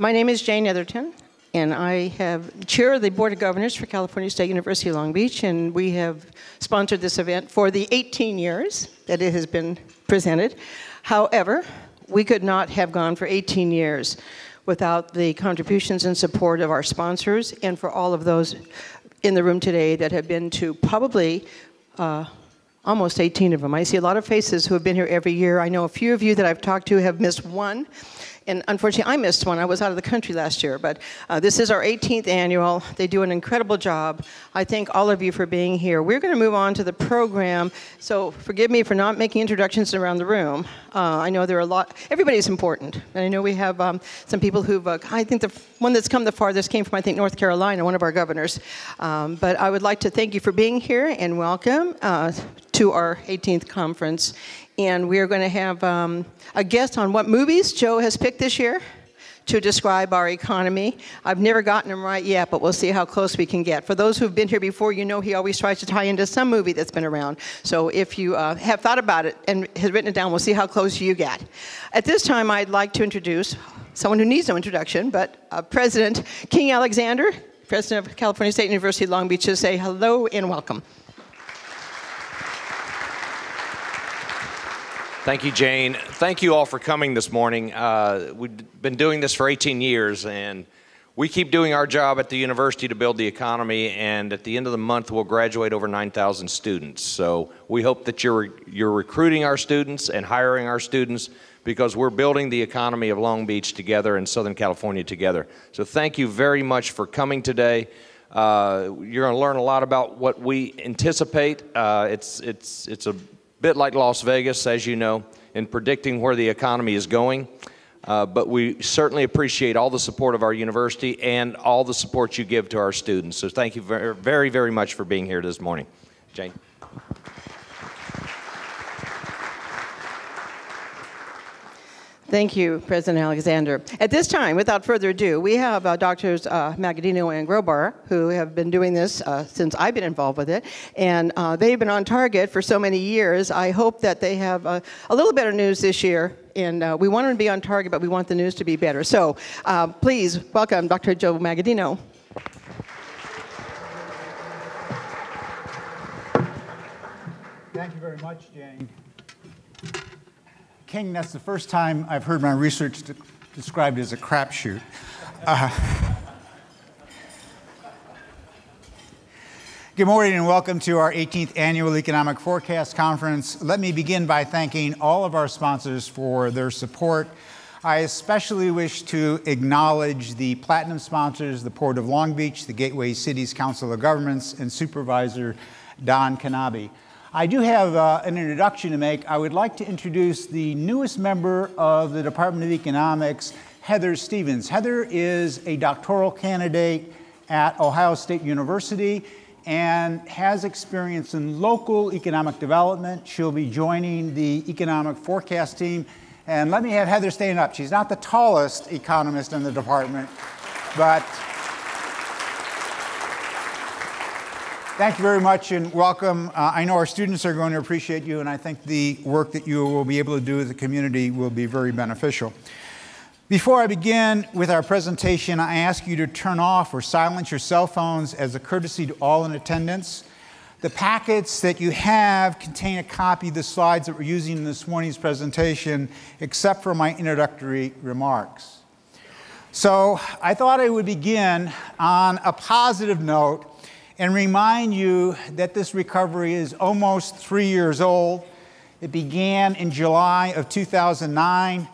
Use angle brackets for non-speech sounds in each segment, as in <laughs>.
My name is Jane Netherton, and I have chair of the Board of Governors for California State University Long Beach, and we have sponsored this event for the 18 years that it has been presented. However, we could not have gone for 18 years without the contributions and support of our sponsors and for all of those in the room today that have been to probably uh, almost 18 of them. I see a lot of faces who have been here every year. I know a few of you that I've talked to have missed one and unfortunately, I missed one. I was out of the country last year, but uh, this is our 18th annual. They do an incredible job. I thank all of you for being here. We're going to move on to the program, so forgive me for not making introductions around the room. Uh, I know there are a lot, everybody's important, and I know we have um, some people who've, uh, I think the one that's come the farthest came from, I think, North Carolina, one of our governors. Um, but I would like to thank you for being here and welcome uh, to our 18th conference and we are going to have um, a guest on what movies Joe has picked this year to describe our economy. I've never gotten him right yet, but we'll see how close we can get. For those who've been here before, you know he always tries to tie into some movie that's been around. So if you uh, have thought about it and has written it down, we'll see how close you get. At this time, I'd like to introduce someone who needs no introduction, but uh, President King Alexander, President of California State University Long Beach, to say hello and welcome. Thank you, Jane. Thank you all for coming this morning. Uh, we've been doing this for 18 years, and we keep doing our job at the university to build the economy. And at the end of the month, we'll graduate over 9,000 students. So we hope that you're you're recruiting our students and hiring our students because we're building the economy of Long Beach together and Southern California together. So thank you very much for coming today. Uh, you're going to learn a lot about what we anticipate. Uh, it's it's it's a bit like Las Vegas, as you know, in predicting where the economy is going. Uh, but we certainly appreciate all the support of our university and all the support you give to our students. So thank you very, very, very much for being here this morning. Jane. Thank you, President Alexander. At this time, without further ado, we have uh, Doctors uh, Magaddino and Grobar, who have been doing this uh, since I've been involved with it, and uh, they've been on target for so many years. I hope that they have uh, a little better news this year, and uh, we want them to be on target, but we want the news to be better. So please welcome Dr. Joe Magaddino. Thank you very much, Jane. King, that's the first time I've heard my research de- described as a crapshoot. Uh, <laughs> good morning and welcome to our 18th annual Economic Forecast Conference. Let me begin by thanking all of our sponsors for their support. I especially wish to acknowledge the platinum sponsors, the Port of Long Beach, the Gateway Cities Council of Governments, and Supervisor Don Knabe. I do have uh, an introduction to make. I would like to introduce the newest member of the Department of Economics, Heather Stevens. Heather is a doctoral candidate at Ohio State University and has experience in local economic development. She'll be joining the economic forecast team. And let me have Heather stand up. She's not the tallest economist in the department, but Thank you very much and welcome. Uh, I know our students are going to appreciate you, and I think the work that you will be able to do as a community will be very beneficial. Before I begin with our presentation, I ask you to turn off or silence your cell phones as a courtesy to all in attendance. The packets that you have contain a copy of the slides that we're using in this morning's presentation, except for my introductory remarks. So I thought I would begin on a positive note and remind you that this recovery is almost three years old. It began in July of 2009.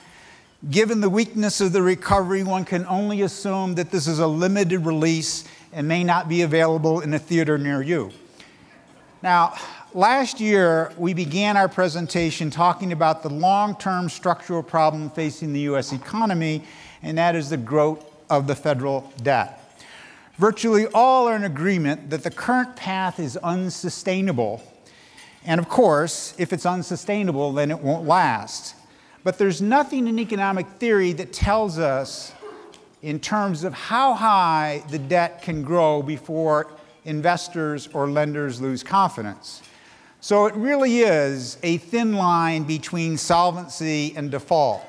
Given the weakness of the recovery, one can only assume that this is a limited release and may not be available in a theater near you. Now, last year, we began our presentation talking about the long term structural problem facing the U.S. economy, and that is the growth of the federal debt. Virtually all are in agreement that the current path is unsustainable. And of course, if it's unsustainable, then it won't last. But there's nothing in economic theory that tells us, in terms of how high the debt can grow before investors or lenders lose confidence. So it really is a thin line between solvency and default.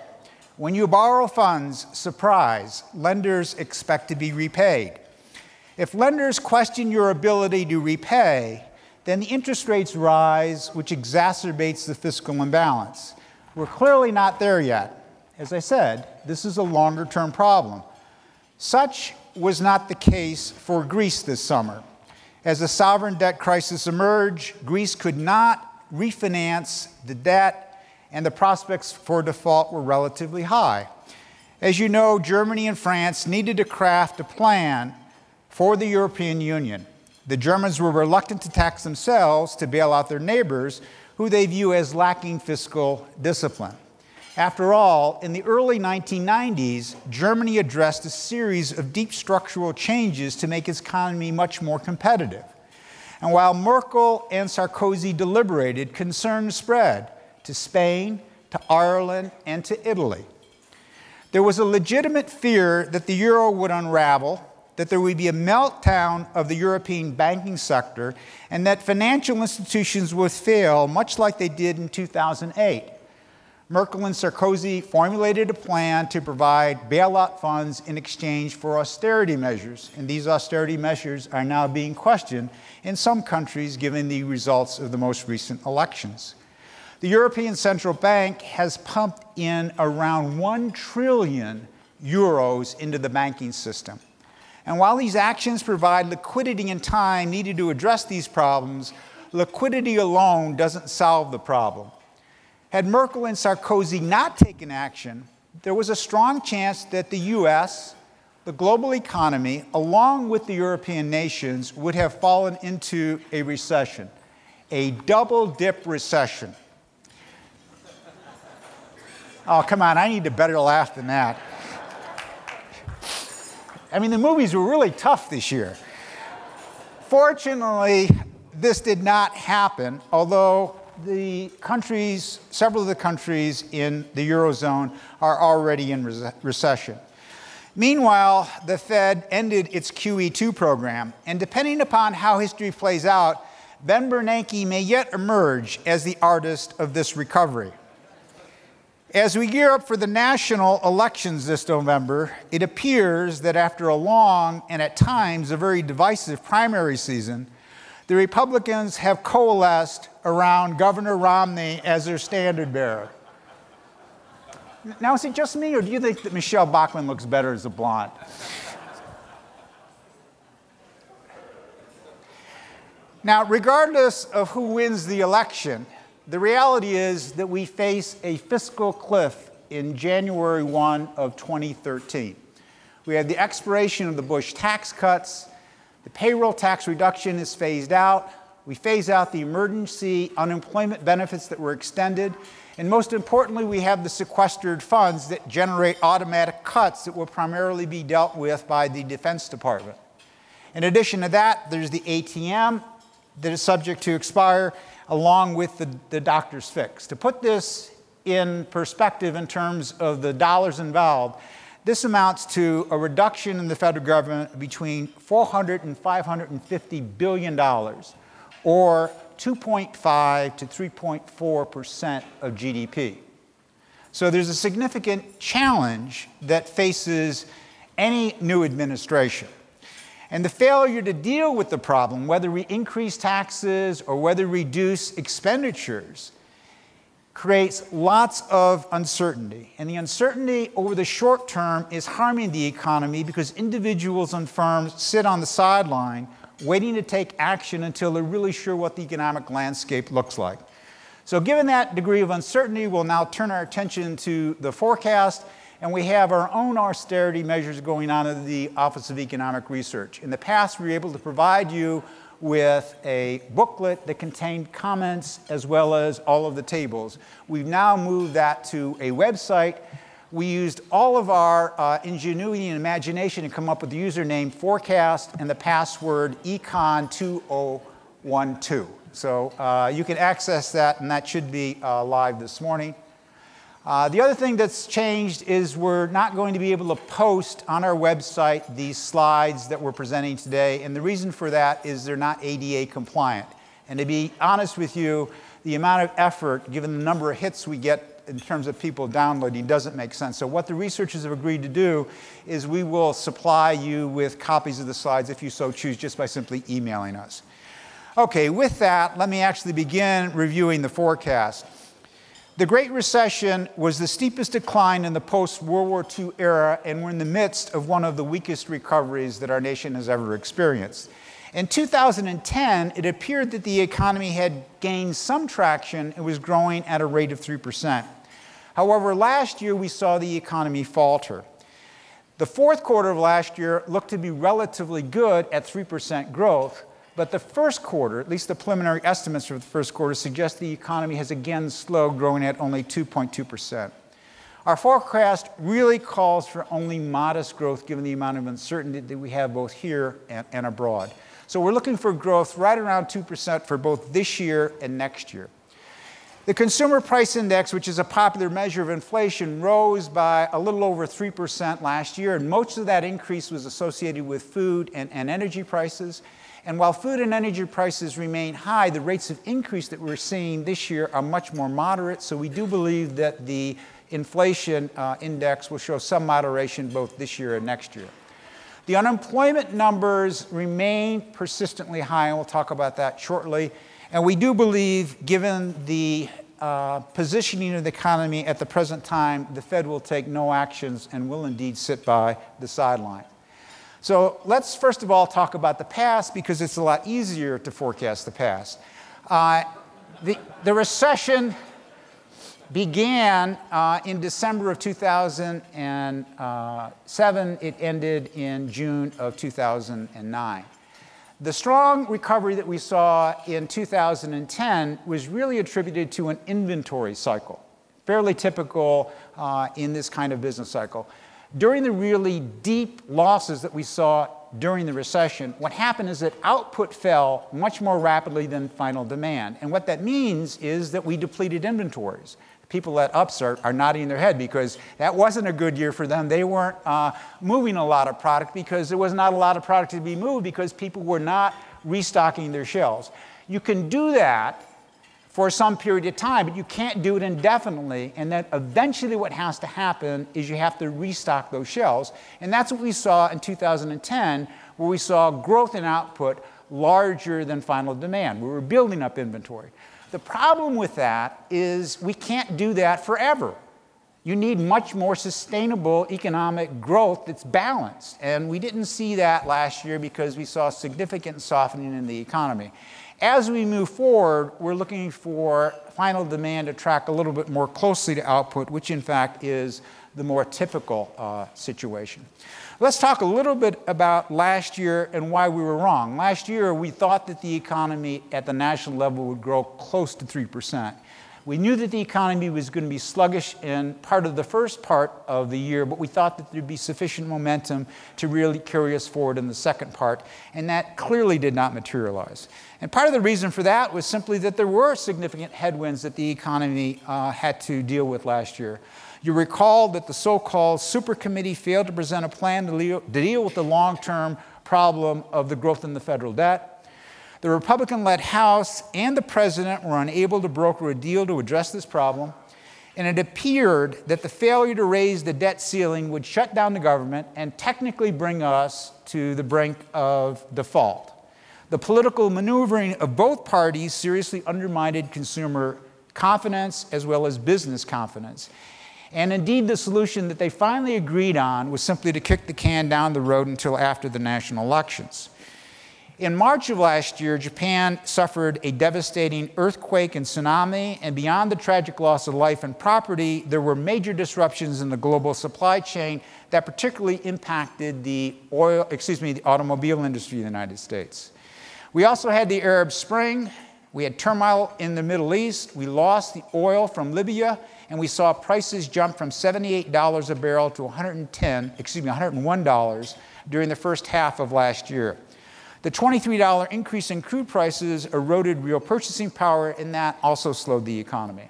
When you borrow funds, surprise, lenders expect to be repaid. If lenders question your ability to repay, then the interest rates rise, which exacerbates the fiscal imbalance. We're clearly not there yet. As I said, this is a longer term problem. Such was not the case for Greece this summer. As the sovereign debt crisis emerged, Greece could not refinance the debt and the prospects for default were relatively high. As you know, Germany and France needed to craft a plan for the European Union. The Germans were reluctant to tax themselves to bail out their neighbors, who they view as lacking fiscal discipline. After all, in the early 1990s, Germany addressed a series of deep structural changes to make its economy much more competitive. And while Merkel and Sarkozy deliberated, concerns spread to Spain, to Ireland, and to Italy. There was a legitimate fear that the euro would unravel, that there would be a meltdown of the European banking sector, and that financial institutions would fail, much like they did in 2008. Merkel and Sarkozy formulated a plan to provide bailout funds in exchange for austerity measures, and these austerity measures are now being questioned in some countries given the results of the most recent elections. The European Central Bank has pumped in around 1 trillion euros into the banking system. And while these actions provide liquidity and time needed to address these problems, liquidity alone doesn't solve the problem. Had Merkel and Sarkozy not taken action, there was a strong chance that the US, the global economy, along with the European nations, would have fallen into a recession, a double dip recession. Oh, come on, I need a better laugh than that. I mean, the movies were really tough this year. Fortunately, this did not happen, although the countries, several of the countries in the Eurozone are already in recession. Meanwhile, the Fed ended its QE2 program, and depending upon how history plays out, Ben Bernanke may yet emerge as the artist of this recovery. As we gear up for the national elections this November, it appears that after a long and at times a very divisive primary season, the Republicans have coalesced around Governor Romney as their standard bearer. Now, is it just me, or do you think that Michele Bachmann looks better as a blonde? Now, regardless of who wins the election, the reality is that we face a fiscal cliff in January 1 of 2013. We had the expiration of the Bush tax cuts, the payroll tax reduction is phased out, we phase out the emergency unemployment benefits that were extended, and most importantly, we have the sequestered funds that generate automatic cuts that will primarily be dealt with by the Defense Department. In addition to that, there's the ATM that is subject to expire, along with the, the doctor's fix. To put this in perspective in terms of the dollars involved, this amounts to a reduction in the federal government between 400 and 550 billion dollars, or 2.5 to 3.4 percent of GDP. So there's a significant challenge that faces any new administration. And the failure to deal with the problem, whether we increase taxes or whether we reduce expenditures, creates lots of uncertainty. And the uncertainty over the short term is harming the economy because individuals and firms sit on the sideline waiting to take action until they're really sure what the economic landscape looks like. So, given that degree of uncertainty, we'll now turn our attention to the forecast and we have our own austerity measures going on in the Office of Economic Research. In the past, we were able to provide you with a booklet that contained comments as well as all of the tables. We've now moved that to a website. We used all of our uh, ingenuity and imagination to come up with the username forecast and the password econ2012. So uh, you can access that, and that should be uh, live this morning. Uh, the other thing that's changed is we're not going to be able to post on our website these slides that we're presenting today, and the reason for that is they're not ADA compliant. And to be honest with you, the amount of effort, given the number of hits we get in terms of people downloading doesn't make sense. So what the researchers have agreed to do is we will supply you with copies of the slides if you so choose just by simply emailing us. Okay, with that, let me actually begin reviewing the forecast. The Great Recession was the steepest decline in the post World War II era, and we're in the midst of one of the weakest recoveries that our nation has ever experienced. In 2010, it appeared that the economy had gained some traction and was growing at a rate of 3%. However, last year we saw the economy falter. The fourth quarter of last year looked to be relatively good at 3% growth, but the first quarter, at least the preliminary estimates for the first quarter, suggest the economy has again slowed, growing at only 2.2%. Our forecast really calls for only modest growth given the amount of uncertainty that we have both here and, and abroad. So we're looking for growth right around 2% for both this year and next year. The Consumer Price Index, which is a popular measure of inflation, rose by a little over 3% last year, and most of that increase was associated with food and, and energy prices. And while food and energy prices remain high, the rates of increase that we're seeing this year are much more moderate. So we do believe that the inflation uh, index will show some moderation both this year and next year. The unemployment numbers remain persistently high, and we'll talk about that shortly. And we do believe, given the uh, positioning of the economy at the present time, the Fed will take no actions and will indeed sit by the sideline. So let's first of all talk about the past because it's a lot easier to forecast the past. Uh, the, the, recession began uh, in December of 2007. It ended in June of 2009. The strong recovery that we saw in 2010 was really attributed to an inventory cycle, fairly typical uh, in this kind of business cycle. During the really deep losses that we saw during the recession, what happened is that output fell much more rapidly than final demand. And what that means is that we depleted inventories. People at Upstart are nodding their head because that wasn't a good year for them. They weren't uh, moving a lot of product because there was not a lot of product to be moved because people were not restocking their shelves. You can do that for some period of time, but you can't do it indefinitely. And then eventually, what has to happen is you have to restock those shelves. And that's what we saw in 2010, where we saw growth in output larger than final demand. We were building up inventory. The problem with that is we can't do that forever. You need much more sustainable economic growth that's balanced. And we didn't see that last year because we saw significant softening in the economy. As we move forward, we're looking for final demand to track a little bit more closely to output, which in fact is the more typical uh, situation. Let's talk a little bit about last year and why we were wrong. Last year, we thought that the economy at the national level would grow close to 3%. We knew that the economy was going to be sluggish in part of the first part of the year, but we thought that there'd be sufficient momentum to really carry us forward in the second part, and that clearly did not materialize. And part of the reason for that was simply that there were significant headwinds that the economy uh, had to deal with last year. You recall that the so called super committee failed to present a plan to deal with the long term problem of the growth in the federal debt. The Republican led House and the president were unable to broker a deal to address this problem, and it appeared that the failure to raise the debt ceiling would shut down the government and technically bring us to the brink of default. The political maneuvering of both parties seriously undermined consumer confidence as well as business confidence. And indeed, the solution that they finally agreed on was simply to kick the can down the road until after the national elections. In March of last year, Japan suffered a devastating earthquake and tsunami, and beyond the tragic loss of life and property, there were major disruptions in the global supply chain that particularly impacted the oil, excuse me, the automobile industry in the United States. We also had the Arab Spring, we had turmoil in the Middle East, we lost the oil from Libya, and we saw prices jump from $78 a barrel to 110, excuse me, $101 during the first half of last year. The $23 increase in crude prices eroded real purchasing power, and that also slowed the economy.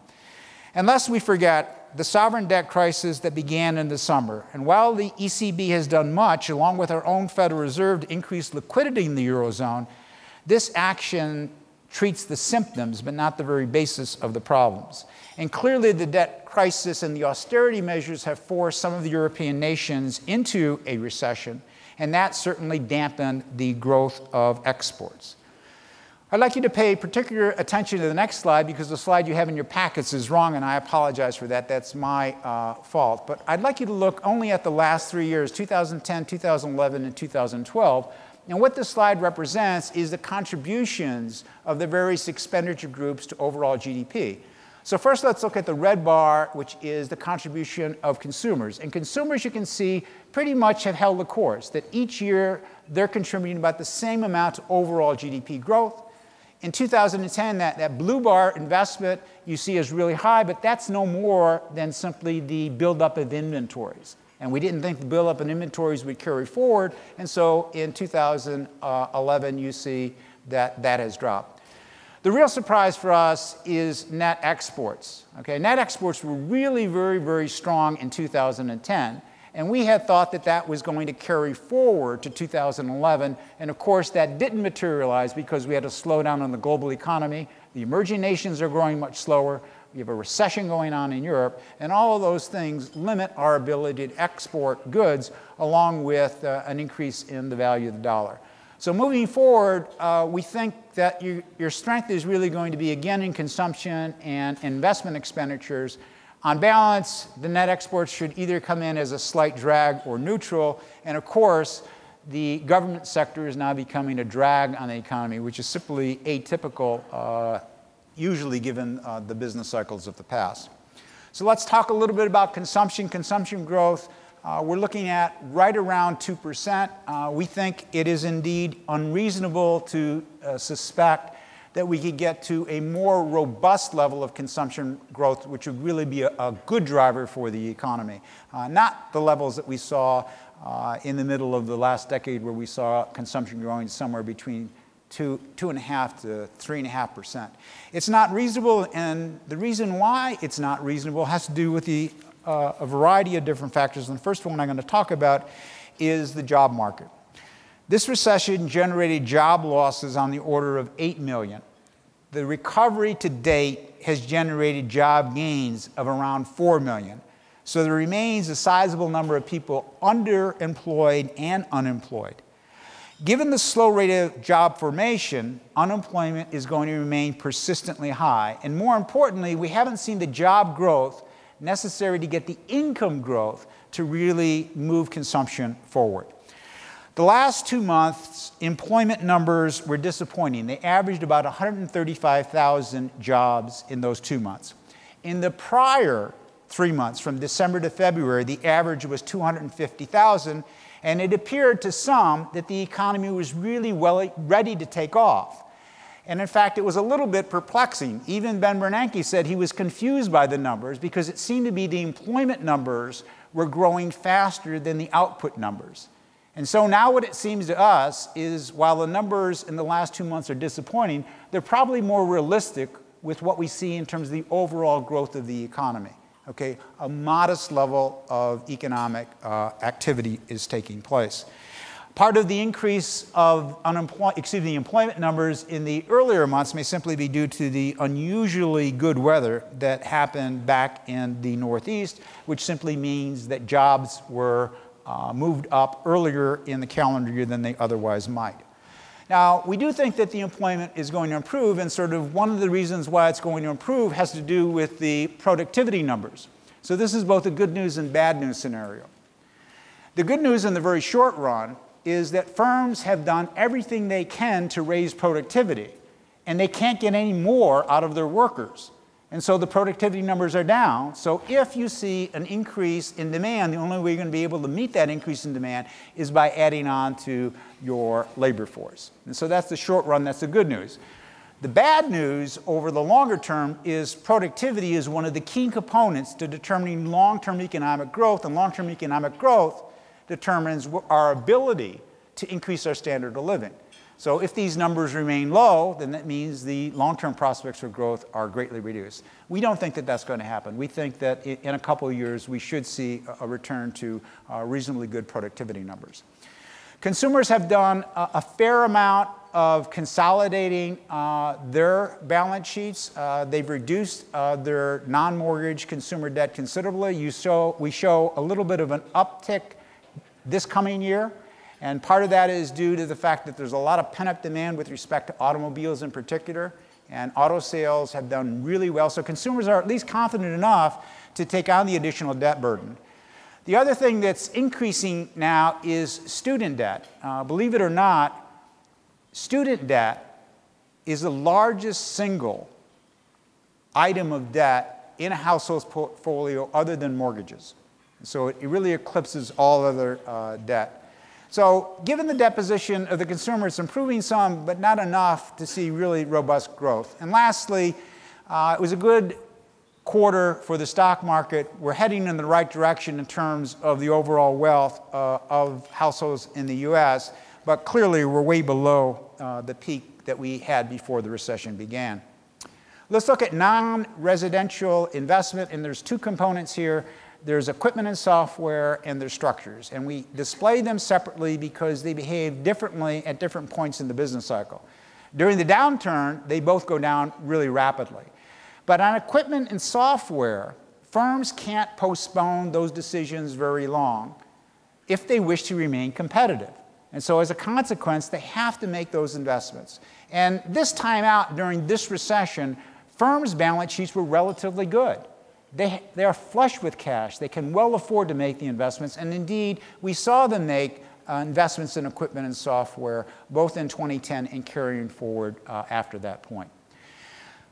And lest we forget the sovereign debt crisis that began in the summer. And while the ECB has done much, along with our own Federal Reserve, to increase liquidity in the Eurozone, this action treats the symptoms but not the very basis of the problems. And clearly, the debt crisis and the austerity measures have forced some of the European nations into a recession, and that certainly dampened the growth of exports. I'd like you to pay particular attention to the next slide because the slide you have in your packets is wrong, and I apologize for that. That's my uh, fault. But I'd like you to look only at the last three years 2010, 2011, and 2012. And what this slide represents is the contributions of the various expenditure groups to overall GDP. So, first, let's look at the red bar, which is the contribution of consumers. And consumers, you can see, pretty much have held the course, that each year they're contributing about the same amount to overall GDP growth. In 2010, that, that blue bar investment you see is really high, but that's no more than simply the buildup of inventories. And we didn't think the buildup in inventories would carry forward, and so in 2011, you see that that has dropped. The real surprise for us is net exports. Okay, net exports were really very, very strong in 2010. And we had thought that that was going to carry forward to 2011. And of course, that didn't materialize because we had a slowdown in the global economy. The emerging nations are growing much slower. We have a recession going on in Europe. And all of those things limit our ability to export goods along with uh, an increase in the value of the dollar. So moving forward, uh, we think that you, your strength is really going to be again in consumption and investment expenditures on balance, the net exports should either come in as a slight drag or neutral. And of course, the government sector is now becoming a drag on the economy, which is simply atypical, uh, usually given uh, the business cycles of the past. So let's talk a little bit about consumption, consumption growth. Uh, we're looking at right around 2%. Uh, we think it is indeed unreasonable to uh, suspect that we could get to a more robust level of consumption growth, which would really be a, a good driver for the economy. Uh, not the levels that we saw uh, in the middle of the last decade, where we saw consumption growing somewhere between two, two and a half to three and a half percent. It's not reasonable, and the reason why it's not reasonable has to do with the, uh, a variety of different factors. And the first one I'm going to talk about is the job market. This recession generated job losses on the order of 8 million the recovery to date has generated job gains of around 4 million. So there remains a sizable number of people underemployed and unemployed. Given the slow rate of job formation, unemployment is going to remain persistently high. And more importantly, we haven't seen the job growth necessary to get the income growth to really move consumption forward. The last two months, employment numbers were disappointing. They averaged about 135,000 jobs in those two months. In the prior three months, from December to February, the average was 250,000, and it appeared to some that the economy was really well ready to take off. And in fact, it was a little bit perplexing. Even Ben Bernanke said he was confused by the numbers because it seemed to be the employment numbers were growing faster than the output numbers. And so now what it seems to us is while the numbers in the last two months are disappointing, they're probably more realistic with what we see in terms of the overall growth of the economy. Okay, a modest level of economic uh, activity is taking place. Part of the increase of unemployment, excuse me, employment numbers in the earlier months may simply be due to the unusually good weather that happened back in the Northeast, which simply means that jobs were uh, moved up earlier in the calendar year than they otherwise might. Now, we do think that the employment is going to improve, and sort of one of the reasons why it's going to improve has to do with the productivity numbers. So, this is both a good news and bad news scenario. The good news in the very short run is that firms have done everything they can to raise productivity, and they can't get any more out of their workers. And so the productivity numbers are down. So if you see an increase in demand, the only way you're going to be able to meet that increase in demand is by adding on to your labor force. And so that's the short run, that's the good news. The bad news over the longer term is productivity is one of the key components to determining long term economic growth, and long term economic growth determines our ability to increase our standard of living. So if these numbers remain low, then that means the long-term prospects for growth are greatly reduced. We don't think that that's going to happen. We think that in a couple of years, we should see a return to uh, reasonably good productivity numbers. Consumers have done a fair amount of consolidating uh, their balance sheets. Uh, they've reduced uh, their non-mortgage consumer debt considerably. You show, we show a little bit of an uptick this coming year. And part of that is due to the fact that there's a lot of pent up demand with respect to automobiles in particular. And auto sales have done really well. So consumers are at least confident enough to take on the additional debt burden. The other thing that's increasing now is student debt. Uh, believe it or not, student debt is the largest single item of debt in a household's portfolio other than mortgages. So it really eclipses all other uh, debt. So given the deposition of the consumer, it's improving some, but not enough to see really robust growth. And lastly, uh, it was a good quarter for the stock market. We're heading in the right direction in terms of the overall wealth uh, of households in the US, but clearly we're way below uh, the peak that we had before the recession began. Let's look at non-residential investment, and there's two components here there's equipment and software, and there's structures. And we display them separately because they behave differently at different points in the business cycle. During the downturn, they both go down really rapidly. But on equipment and software, firms can't postpone those decisions very long if they wish to remain competitive. And so, as a consequence, they have to make those investments. And this time out, during this recession, firms' balance sheets were relatively good. They, they are flush with cash. They can well afford to make the investments. And indeed, we saw them make uh, investments in equipment and software both in 2010 and carrying forward uh, after that point.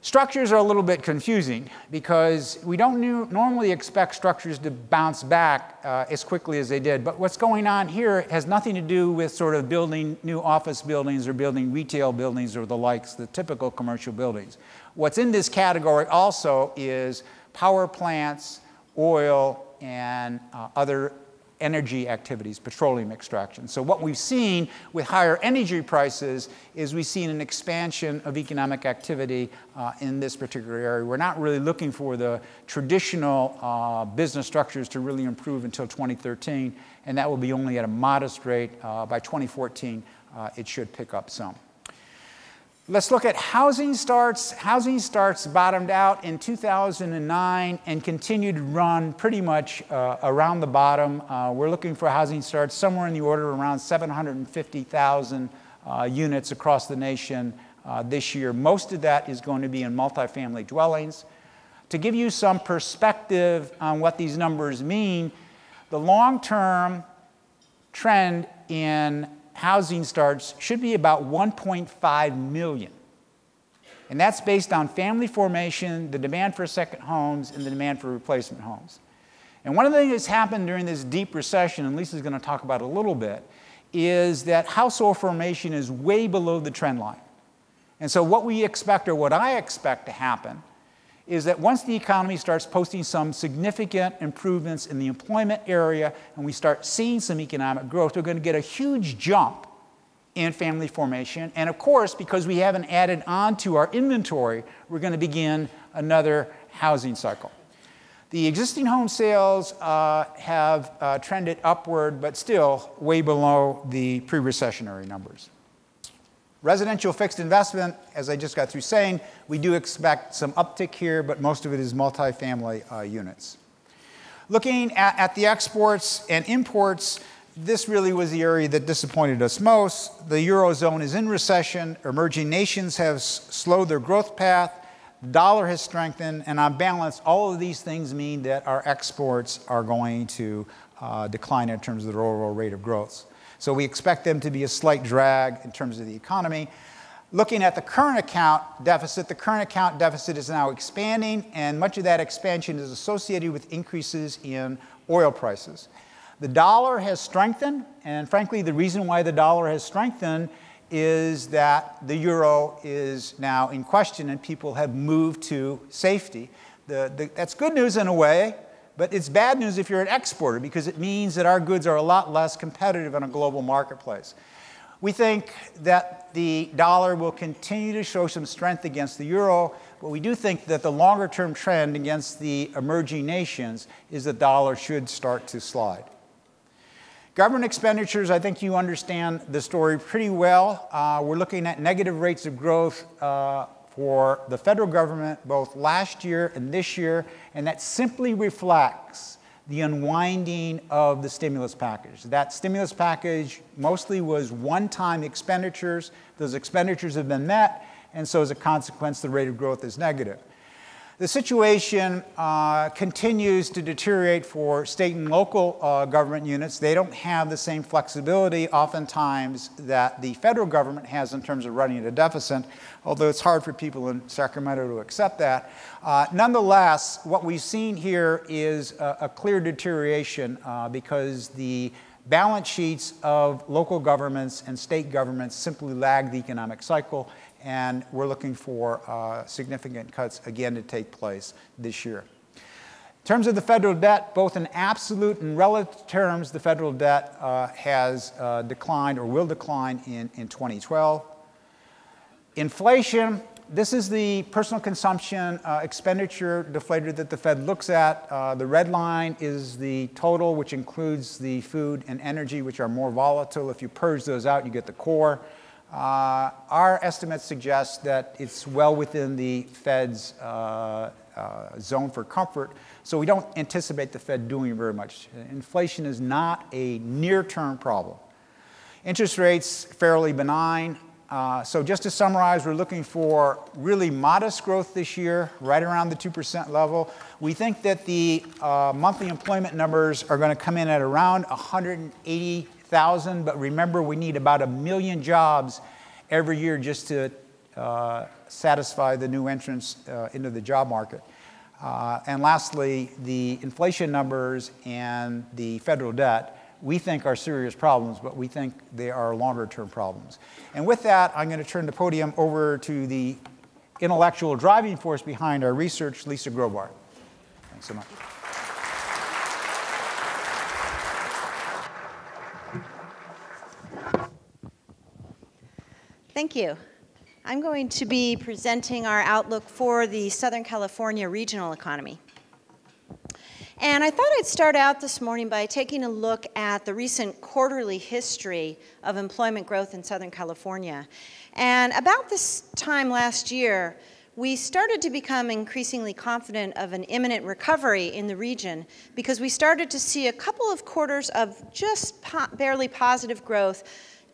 Structures are a little bit confusing because we don't new, normally expect structures to bounce back uh, as quickly as they did. But what's going on here has nothing to do with sort of building new office buildings or building retail buildings or the likes, the typical commercial buildings. What's in this category also is power plants, oil, and uh, other energy activities, petroleum extraction. So what we've seen with higher energy prices is we've seen an expansion of economic activity uh, in this particular area. We're not really looking for the traditional uh, business structures to really improve until 2013, and that will be only at a modest rate. Uh, by 2014, uh, it should pick up some. Let's look at housing starts. Housing starts bottomed out in 2009 and continued to run pretty much uh, around the bottom. Uh, we're looking for housing starts somewhere in the order of around 750,000 uh, units across the nation uh, this year. Most of that is going to be in multifamily dwellings. To give you some perspective on what these numbers mean, the long term trend in housing starts should be about 1.5 million. And that's based on family formation, the demand for second homes, and the demand for replacement homes. And one of the things that's happened during this deep recession, and Lisa's going to talk about a little bit, is that household formation is way below the trend line. And so, what we expect, or what I expect to happen, is that once the economy starts posting some significant improvements in the employment area and we start seeing some economic growth, we're going to get a huge jump in family formation. And of course, because we haven't added on to our inventory, we're going to begin another housing cycle. The existing home sales uh, have uh, trended upward, but still way below the pre recessionary numbers. Residential fixed investment, as I just got through saying, we do expect some uptick here, but most of it is multifamily uh, units. Looking at, at, the exports and imports, this really was the area that disappointed us most. The Eurozone is in recession, emerging nations have slowed their growth path, the dollar has strengthened, and on balance, all of these things mean that our exports are going to uh, decline in terms of their overall rate of growth. So we expect them to be a slight drag in terms of the economy. Looking at the current account deficit, the current account deficit is now expanding, and much of that expansion is associated with increases in oil prices. The dollar has strengthened, and frankly, the reason why the dollar has strengthened is that the euro is now in question and people have moved to safety. The, the, that's good news in a way, but it's bad news if you're an exporter because it means that our goods are a lot less competitive in a global marketplace. We think that the dollar will continue to show some strength against the euro, but we do think that the longer term trend against the emerging nations is the dollar should start to slide. Government expenditures, I think you understand the story pretty well. Uh, we're looking at negative rates of growth uh, for the federal government both last year and this year, and that simply reflects the unwinding of the stimulus package. That stimulus package mostly was one time expenditures. Those expenditures have been met, and so as a consequence, the rate of growth is negative. The situation uh, continues to deteriorate for state and local uh, government units. They don't have the same flexibility, oftentimes, that the federal government has in terms of running a deficit, although it's hard for people in Sacramento to accept that. Uh, nonetheless, what we've seen here is a, a clear deterioration uh, because the balance sheets of local governments and state governments simply lag the economic cycle and we're looking for uh, significant cuts again to take place this year. In terms of the federal debt, both in absolute and relative terms, the federal debt uh, has uh, declined or will decline in, in 2012. Inflation, this is the personal consumption uh, expenditure deflator that the Fed looks at. Uh, the red line is the total, which includes the food and energy, which are more volatile. If you purge those out, you get the core. Uh, our estimates suggest that it's well within the Fed's uh, uh, zone for comfort, so we don't anticipate the Fed doing very much. Inflation is not a near-term problem. Interest rates fairly benign. Uh, so just to summarize, we're looking for really modest growth this year, right around the 2% level. We think that the uh, monthly employment numbers are going to come in at around 180 thousand, but remember we need about a million jobs every year just to uh, satisfy the new entrants uh, into the job market. Uh, and lastly, the inflation numbers and the federal debt we think are serious problems, but we think they are longer term problems. And with that, I'm going to turn the podium over to the intellectual driving force behind our research, Lisa Grobar. Thanks so much. Thank you. I'm going to be presenting our outlook for the Southern California regional economy. And I thought I'd start out this morning by taking a look at the recent quarterly history of employment growth in Southern California. And about this time last year, we started to become increasingly confident of an imminent recovery in the region because we started to see a couple of quarters of just po barely positive growth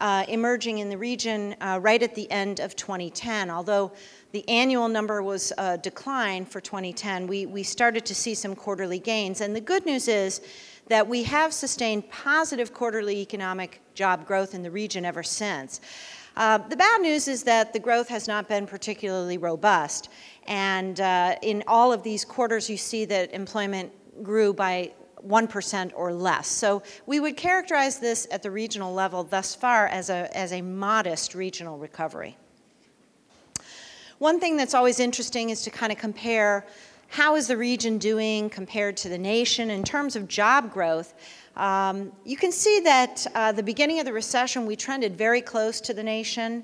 uh, emerging in the region uh, right at the end of 2010. Although the annual number was a decline for 2010, we, we started to see some quarterly gains. And the good news is that we have sustained positive quarterly economic job growth in the region ever since. Uh, the bad news is that the growth has not been particularly robust. And uh, in all of these quarters, you see that employment grew by 1% or less. So we would characterize this at the regional level thus far as a, as a modest regional recovery. One thing that's always interesting is to kind of compare how is the region doing compared to the nation in terms of job growth. Um, you can see that uh, the beginning of the recession, we trended very close to the nation.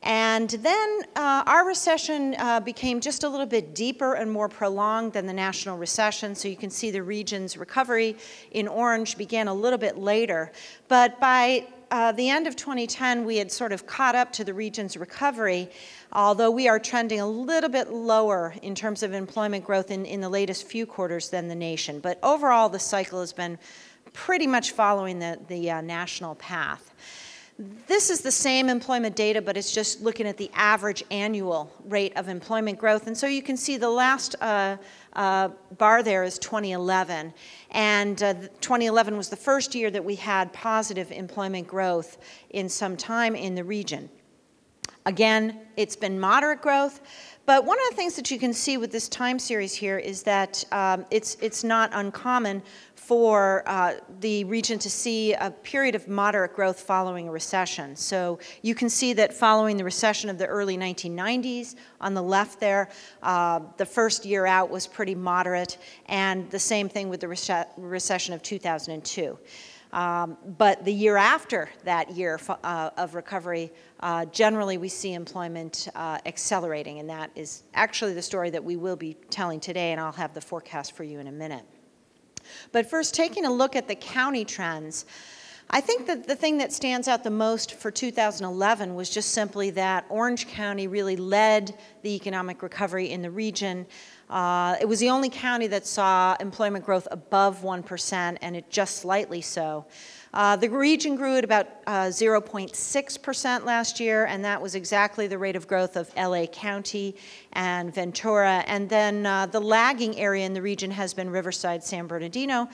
And then uh, our recession uh, became just a little bit deeper and more prolonged than the national recession. So you can see the region's recovery in orange began a little bit later. But by uh, the end of 2010, we had sort of caught up to the region's recovery, although we are trending a little bit lower in terms of employment growth in, in the latest few quarters than the nation. But overall, the cycle has been pretty much following the, the uh, national path. This is the same employment data, but it's just looking at the average annual rate of employment growth. And so you can see the last uh, uh, bar there is 2011. And uh, 2011 was the first year that we had positive employment growth in some time in the region. Again, it's been moderate growth, but one of the things that you can see with this time series here is that um, it's, it's not uncommon for uh, the region to see a period of moderate growth following a recession. So you can see that following the recession of the early 1990s, on the left there, uh, the first year out was pretty moderate, and the same thing with the recession of 2002. Um, but the year after that year uh, of recovery, uh, generally we see employment uh, accelerating, and that is actually the story that we will be telling today, and I'll have the forecast for you in a minute. But first, taking a look at the county trends, I think that the thing that stands out the most for 2011 was just simply that Orange County really led the economic recovery in the region. Uh, it was the only county that saw employment growth above 1%, and it just slightly so. Uh, the region grew at about 0.6% uh, last year, and that was exactly the rate of growth of LA County and Ventura. And then uh, the lagging area in the region has been Riverside, San Bernardino.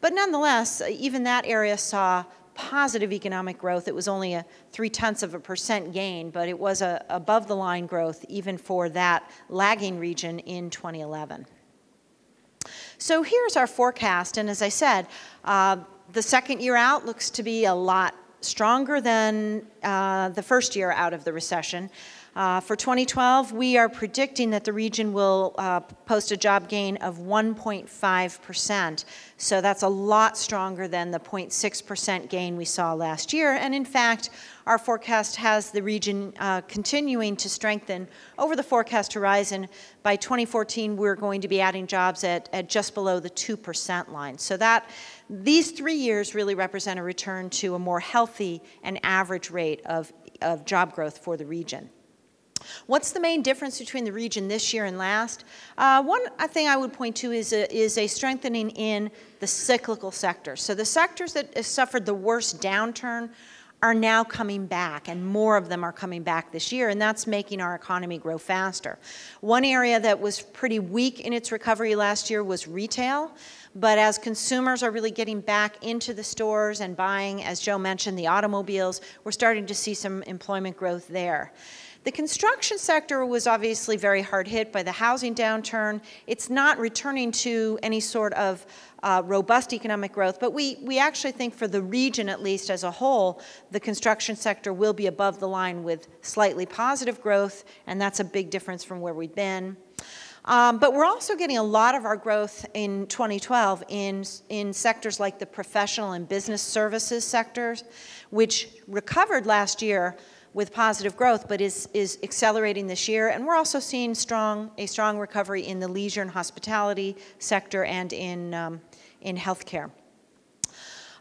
But nonetheless, even that area saw positive economic growth. It was only a three tenths of a percent gain, but it was a above the line growth even for that lagging region in 2011. So here's our forecast, and as I said, uh, the second year out looks to be a lot stronger than uh, the first year out of the recession. Uh, for 2012, we are predicting that the region will uh, post a job gain of 1.5%. So that's a lot stronger than the 0.6% gain we saw last year. And in fact, our forecast has the region uh, continuing to strengthen over the forecast horizon. By 2014, we're going to be adding jobs at, at just below the 2% line. So that these three years really represent a return to a more healthy and average rate of, of job growth for the region. What's the main difference between the region this year and last? Uh, one thing I would point to is a, is a strengthening in the cyclical sectors. So the sectors that suffered the worst downturn are now coming back, and more of them are coming back this year, and that's making our economy grow faster. One area that was pretty weak in its recovery last year was retail, but as consumers are really getting back into the stores and buying, as Joe mentioned, the automobiles, we're starting to see some employment growth there. The construction sector was obviously very hard hit by the housing downturn. It's not returning to any sort of uh, robust economic growth, but we, we actually think for the region, at least as a whole, the construction sector will be above the line with slightly positive growth, and that's a big difference from where we've been. Um, but we're also getting a lot of our growth in 2012 in, in sectors like the professional and business services sectors, which recovered last year with positive growth, but is, is accelerating this year. And we're also seeing strong, a strong recovery in the leisure and hospitality sector and in, um, in healthcare.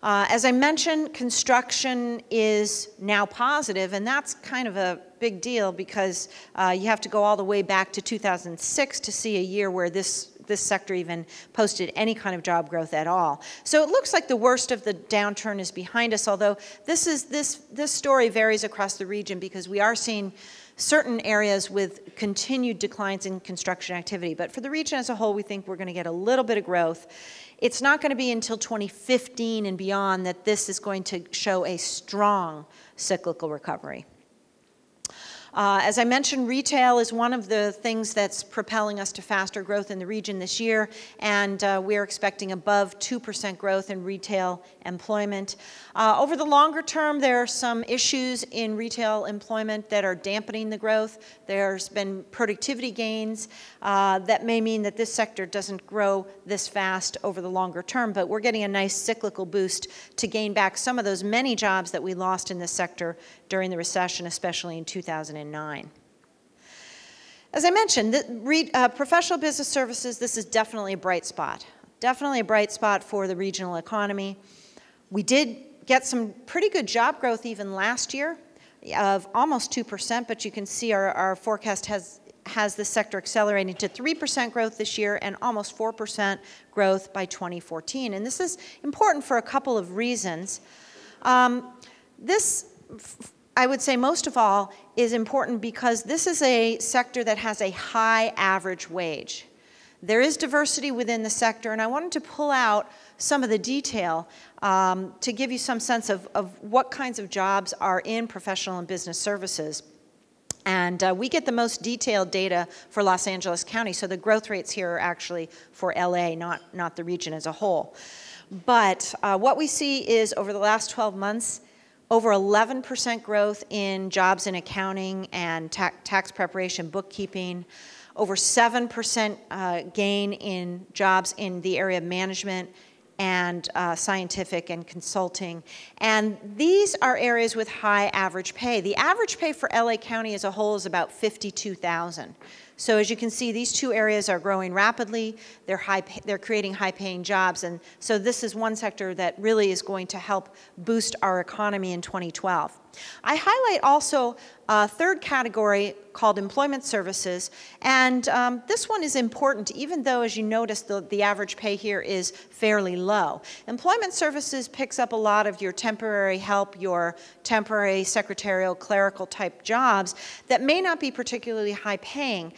Uh, as I mentioned, construction is now positive, and that's kind of a big deal because uh, you have to go all the way back to 2006 to see a year where this this sector even posted any kind of job growth at all. So it looks like the worst of the downturn is behind us, although this, is, this, this story varies across the region because we are seeing certain areas with continued declines in construction activity. But for the region as a whole, we think we're going to get a little bit of growth. It's not going to be until 2015 and beyond that this is going to show a strong cyclical recovery. Uh, as I mentioned, retail is one of the things that's propelling us to faster growth in the region this year, and uh, we're expecting above 2% growth in retail employment. Uh, over the longer term, there are some issues in retail employment that are dampening the growth. There's been productivity gains uh, that may mean that this sector doesn't grow this fast over the longer term, but we're getting a nice cyclical boost to gain back some of those many jobs that we lost in this sector during the recession, especially in 2009. As I mentioned, the, uh, professional business services, this is definitely a bright spot. Definitely a bright spot for the regional economy. We did get some pretty good job growth even last year of almost 2%, but you can see our, our forecast has, has the sector accelerating to 3% growth this year and almost 4% growth by 2014. And this is important for a couple of reasons. Um, this I would say most of all is important because this is a sector that has a high average wage. There is diversity within the sector, and I wanted to pull out some of the detail um, to give you some sense of, of what kinds of jobs are in professional and business services. And uh, we get the most detailed data for Los Angeles County, so the growth rates here are actually for LA, not, not the region as a whole. But uh, what we see is over the last 12 months, over 11% growth in jobs in accounting and ta tax preparation, bookkeeping, over 7% uh, gain in jobs in the area of management and uh, scientific and consulting. And these are areas with high average pay. The average pay for LA County as a whole is about 52,000. So as you can see, these two areas are growing rapidly. They're, high, they're creating high-paying jobs, and so this is one sector that really is going to help boost our economy in 2012. I highlight also a third category called employment services, and um, this one is important even though, as you notice, the, the average pay here is fairly low. Employment services picks up a lot of your temporary help, your temporary secretarial, clerical type jobs that may not be particularly high paying,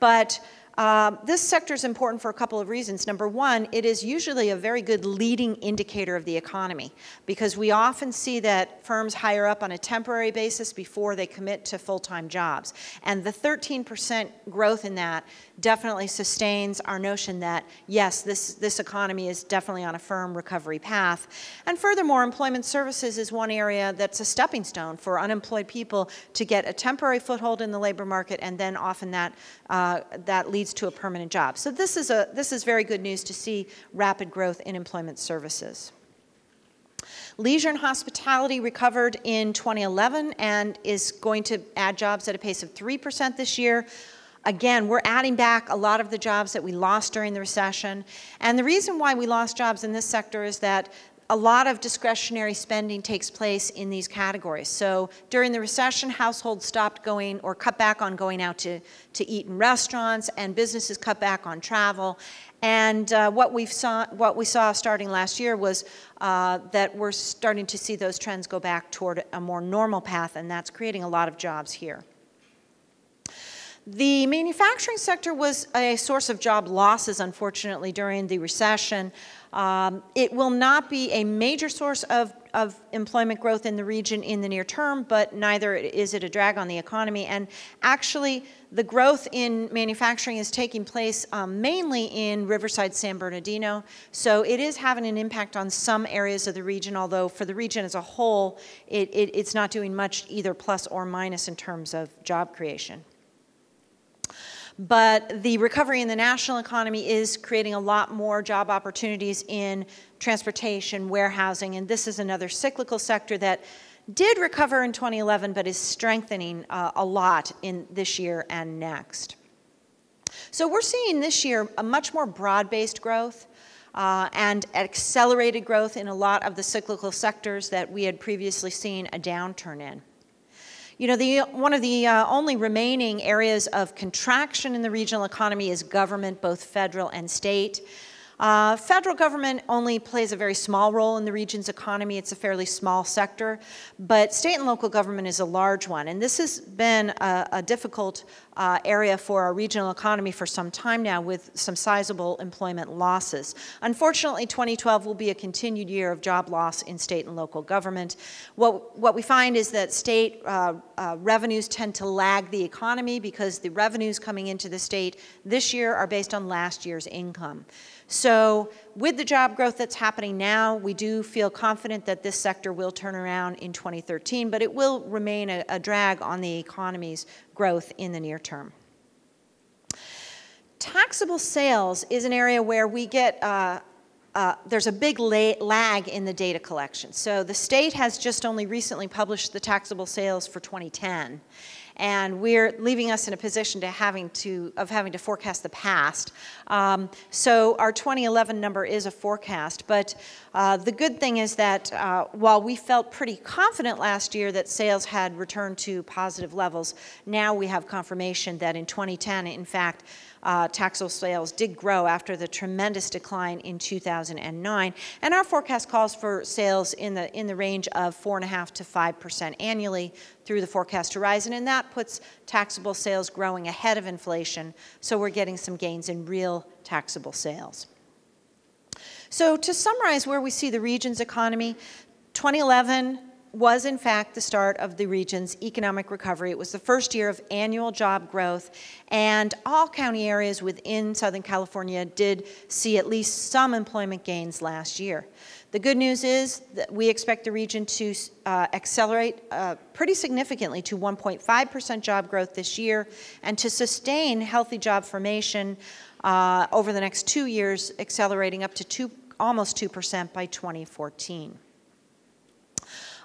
but um, this sector is important for a couple of reasons. Number one, it is usually a very good leading indicator of the economy because we often see that firms hire up on a temporary basis before they commit to full-time jobs. And the 13% growth in that definitely sustains our notion that, yes, this, this economy is definitely on a firm recovery path. And furthermore, employment services is one area that's a stepping stone for unemployed people to get a temporary foothold in the labor market and then often that, uh, that leads leads to a permanent job. So this is, a, this is very good news to see rapid growth in employment services. Leisure and hospitality recovered in 2011 and is going to add jobs at a pace of 3% this year. Again, we're adding back a lot of the jobs that we lost during the recession. And the reason why we lost jobs in this sector is that a lot of discretionary spending takes place in these categories. So during the recession, households stopped going or cut back on going out to, to eat in restaurants, and businesses cut back on travel. And uh, what, we saw, what we saw starting last year was uh, that we're starting to see those trends go back toward a more normal path, and that's creating a lot of jobs here. The manufacturing sector was a source of job losses, unfortunately, during the recession. Um, it will not be a major source of, of employment growth in the region in the near term, but neither is it a drag on the economy. And actually, the growth in manufacturing is taking place um, mainly in Riverside, San Bernardino. So it is having an impact on some areas of the region, although for the region as a whole, it, it, it's not doing much either plus or minus in terms of job creation. But the recovery in the national economy is creating a lot more job opportunities in transportation, warehousing, and this is another cyclical sector that did recover in 2011 but is strengthening uh, a lot in this year and next. So we're seeing this year a much more broad-based growth uh, and accelerated growth in a lot of the cyclical sectors that we had previously seen a downturn in. You know, the, one of the uh, only remaining areas of contraction in the regional economy is government, both federal and state. Uh, federal government only plays a very small role in the region's economy. It's a fairly small sector, but state and local government is a large one. And this has been a, a difficult uh, area for our regional economy for some time now with some sizable employment losses. Unfortunately, 2012 will be a continued year of job loss in state and local government. What, what we find is that state uh, uh, revenues tend to lag the economy because the revenues coming into the state this year are based on last year's income. So with the job growth that's happening now, we do feel confident that this sector will turn around in 2013, but it will remain a, a drag on the economy's growth in the near term. Taxable sales is an area where we get uh, uh, there's a big lag in the data collection. So the state has just only recently published the taxable sales for 2010 and we're leaving us in a position to having to of having to forecast the past. Um, so our 2011 number is a forecast, but uh, the good thing is that uh, while we felt pretty confident last year that sales had returned to positive levels, now we have confirmation that in 2010, in fact, uh, taxable sales did grow after the tremendous decline in 2009. And our forecast calls for sales in the, in the range of 4.5 to 5% annually through the forecast horizon. And that puts taxable sales growing ahead of inflation. So we're getting some gains in real taxable sales. So to summarize where we see the region's economy, 2011 was in fact the start of the region's economic recovery. It was the first year of annual job growth, and all county areas within Southern California did see at least some employment gains last year. The good news is that we expect the region to uh, accelerate uh, pretty significantly to 1.5% job growth this year and to sustain healthy job formation uh, over the next two years, accelerating up to two, almost 2% by 2014.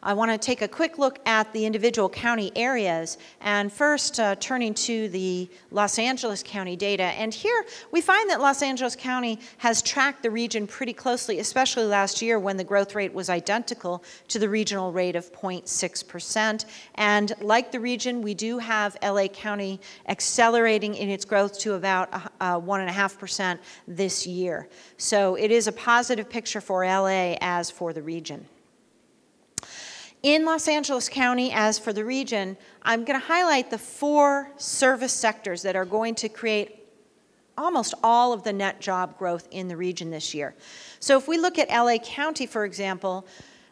I want to take a quick look at the individual county areas, and first uh, turning to the Los Angeles County data. And here we find that Los Angeles County has tracked the region pretty closely, especially last year when the growth rate was identical to the regional rate of 0.6%. And like the region, we do have LA County accelerating in its growth to about 1.5% uh, this year. So it is a positive picture for LA as for the region. In Los Angeles County, as for the region, I'm going to highlight the four service sectors that are going to create almost all of the net job growth in the region this year. So if we look at LA County, for example,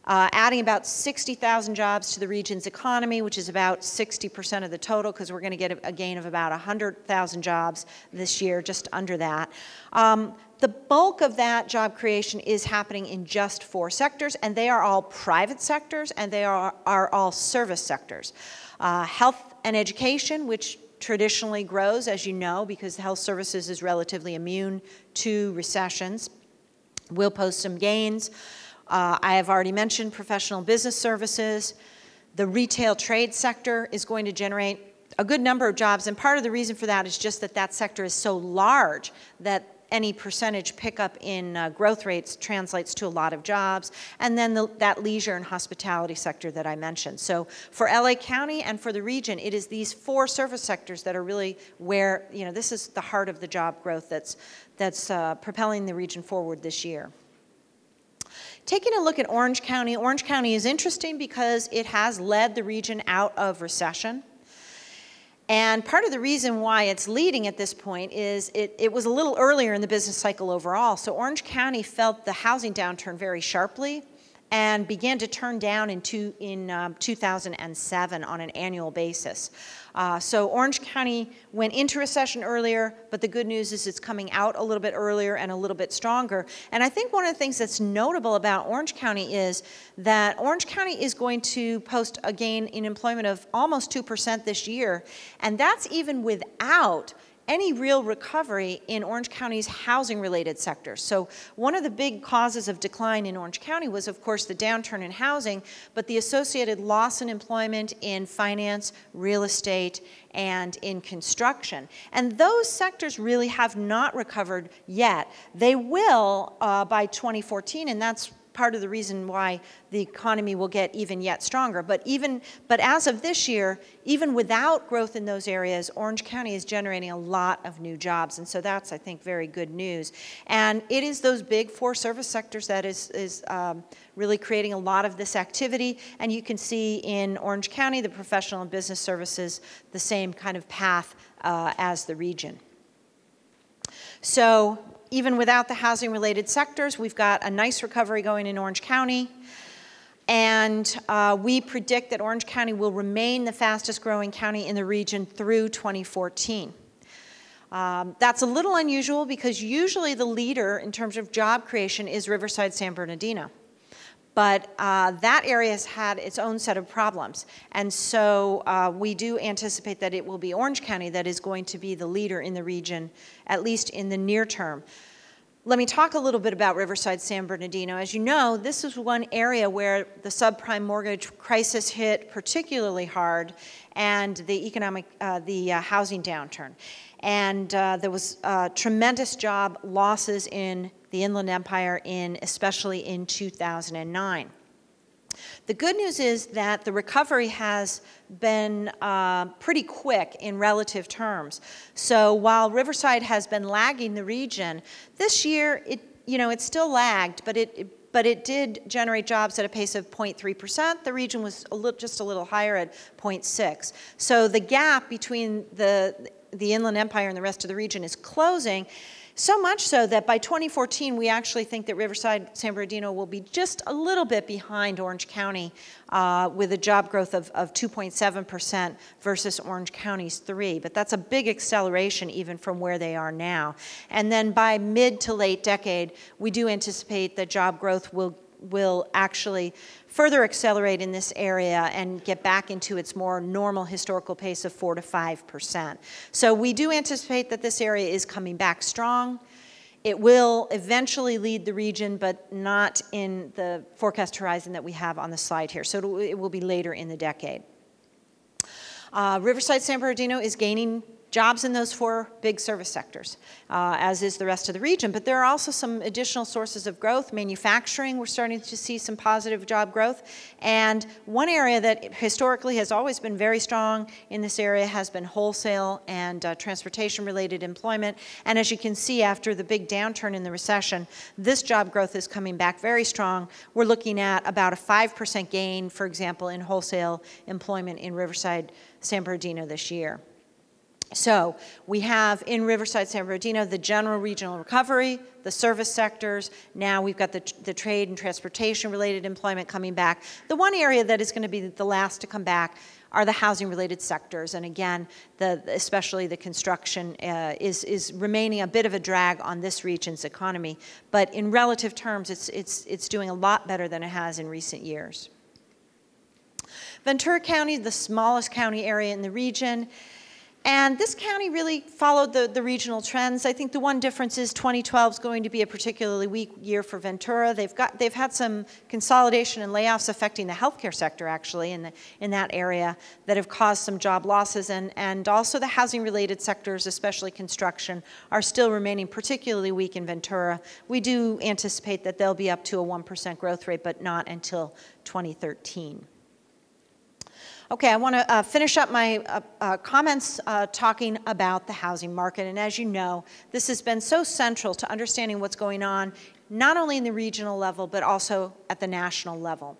uh, adding about 60,000 jobs to the region's economy, which is about 60% of the total, because we're going to get a, gain of about 100,000 jobs this year, just under that. Um, the bulk of that job creation is happening in just four sectors, and they are all private sectors, and they are, are all service sectors. Uh, health and education, which traditionally grows, as you know, because health services is relatively immune to recessions, will post some gains. Uh, I have already mentioned professional business services. The retail trade sector is going to generate a good number of jobs, and part of the reason for that is just that that sector is so large that any percentage pickup in uh, growth rates translates to a lot of jobs, and then the, that leisure and hospitality sector that I mentioned. So for LA County and for the region, it is these four service sectors that are really where, you know, this is the heart of the job growth that's, that's uh, propelling the region forward this year. Taking a look at Orange County, Orange County is interesting because it has led the region out of recession. And part of the reason why it's leading at this point is it, it, was a little earlier in the business cycle overall. So Orange County felt the housing downturn very sharply and began to turn down in, two, in um, 2007 on an annual basis. Uh, so Orange County went into recession earlier, but the good news is it's coming out a little bit earlier and a little bit stronger. And I think one of the things that's notable about Orange County is that Orange County is going to post a gain in employment of almost 2% this year, and that's even without any real recovery in Orange County's housing related sector. So one of the big causes of decline in Orange County was of course the downturn in housing, but the associated loss in employment in finance, real estate, and in construction. And those sectors really have not recovered yet. They will uh, by 2014, and that's part of the reason why the economy will get even yet stronger. But even but as of this year, even without growth in those areas, Orange County is generating a lot of new jobs, and so that's I think very good news. And it is those big four service sectors that is is um, really creating a lot of this activity. And you can see in Orange County, the professional and business services, the same kind of path uh, as the region. So even without the housing related sectors, we've got a nice recovery going in Orange County. And uh, we predict that Orange County will remain the fastest growing county in the region through 2014. Um, that's a little unusual because usually the leader in terms of job creation is Riverside San Bernardino. But uh, that area has had its own set of problems. And so uh, we do anticipate that it will be Orange County that is going to be the leader in the region, at least in the near term. Let me talk a little bit about Riverside San Bernardino. As you know, this is one area where the subprime mortgage crisis hit particularly hard and the economic, uh, the uh, housing downturn. And uh, there was uh, tremendous job losses in the Inland Empire in especially in 2009. The good news is that the recovery has been uh, pretty quick in relative terms. So while Riverside has been lagging the region, this year it you know it still lagged, but it, but it did generate jobs at a pace of 0.3%. The region was a little, just a little higher at 0.6. So the gap between the the Inland Empire and the rest of the region is closing. So much so that by 2014, we actually think that Riverside San Bernardino will be just a little bit behind Orange County uh, with a job growth of, of 2.7% versus Orange County's 3. But that's a big acceleration even from where they are now. And then by mid to late decade, we do anticipate that job growth will will actually further accelerate in this area and get back into its more normal historical pace of 4 to 5%. So we do anticipate that this area is coming back strong. It will eventually lead the region, but not in the forecast horizon that we have on the slide here. So it will be later in the decade. Uh, Riverside San Bernardino is gaining jobs in those four big service sectors, uh, as is the rest of the region. But there are also some additional sources of growth. Manufacturing, we're starting to see some positive job growth. And one area that historically has always been very strong in this area has been wholesale and uh, transportation related employment. And as you can see, after the big downturn in the recession, this job growth is coming back very strong. We're looking at about a 5% gain, for example, in wholesale employment in Riverside, San Bernardino this year. So we have in Riverside, San Bernardino, the general regional recovery, the service sectors. Now we've got the, the trade and transportation related employment coming back. The one area that is going to be the last to come back are the housing related sectors. And again, the, especially the construction uh, is, is remaining a bit of a drag on this region's economy. But in relative terms, it's, it's, it's doing a lot better than it has in recent years. Ventura County, the smallest county area in the region, and this county really followed the, the regional trends. I think the one difference is 2012 is going to be a particularly weak year for Ventura. They've, got, they've had some consolidation and layoffs affecting the healthcare sector, actually, in, the, in that area that have caused some job losses. And, and also the housing-related sectors, especially construction, are still remaining particularly weak in Ventura. We do anticipate that they'll be up to a 1% growth rate, but not until 2013. Okay, I want to uh, finish up my uh, uh, comments uh, talking about the housing market. And as you know, this has been so central to understanding what's going on, not only in the regional level, but also at the national level.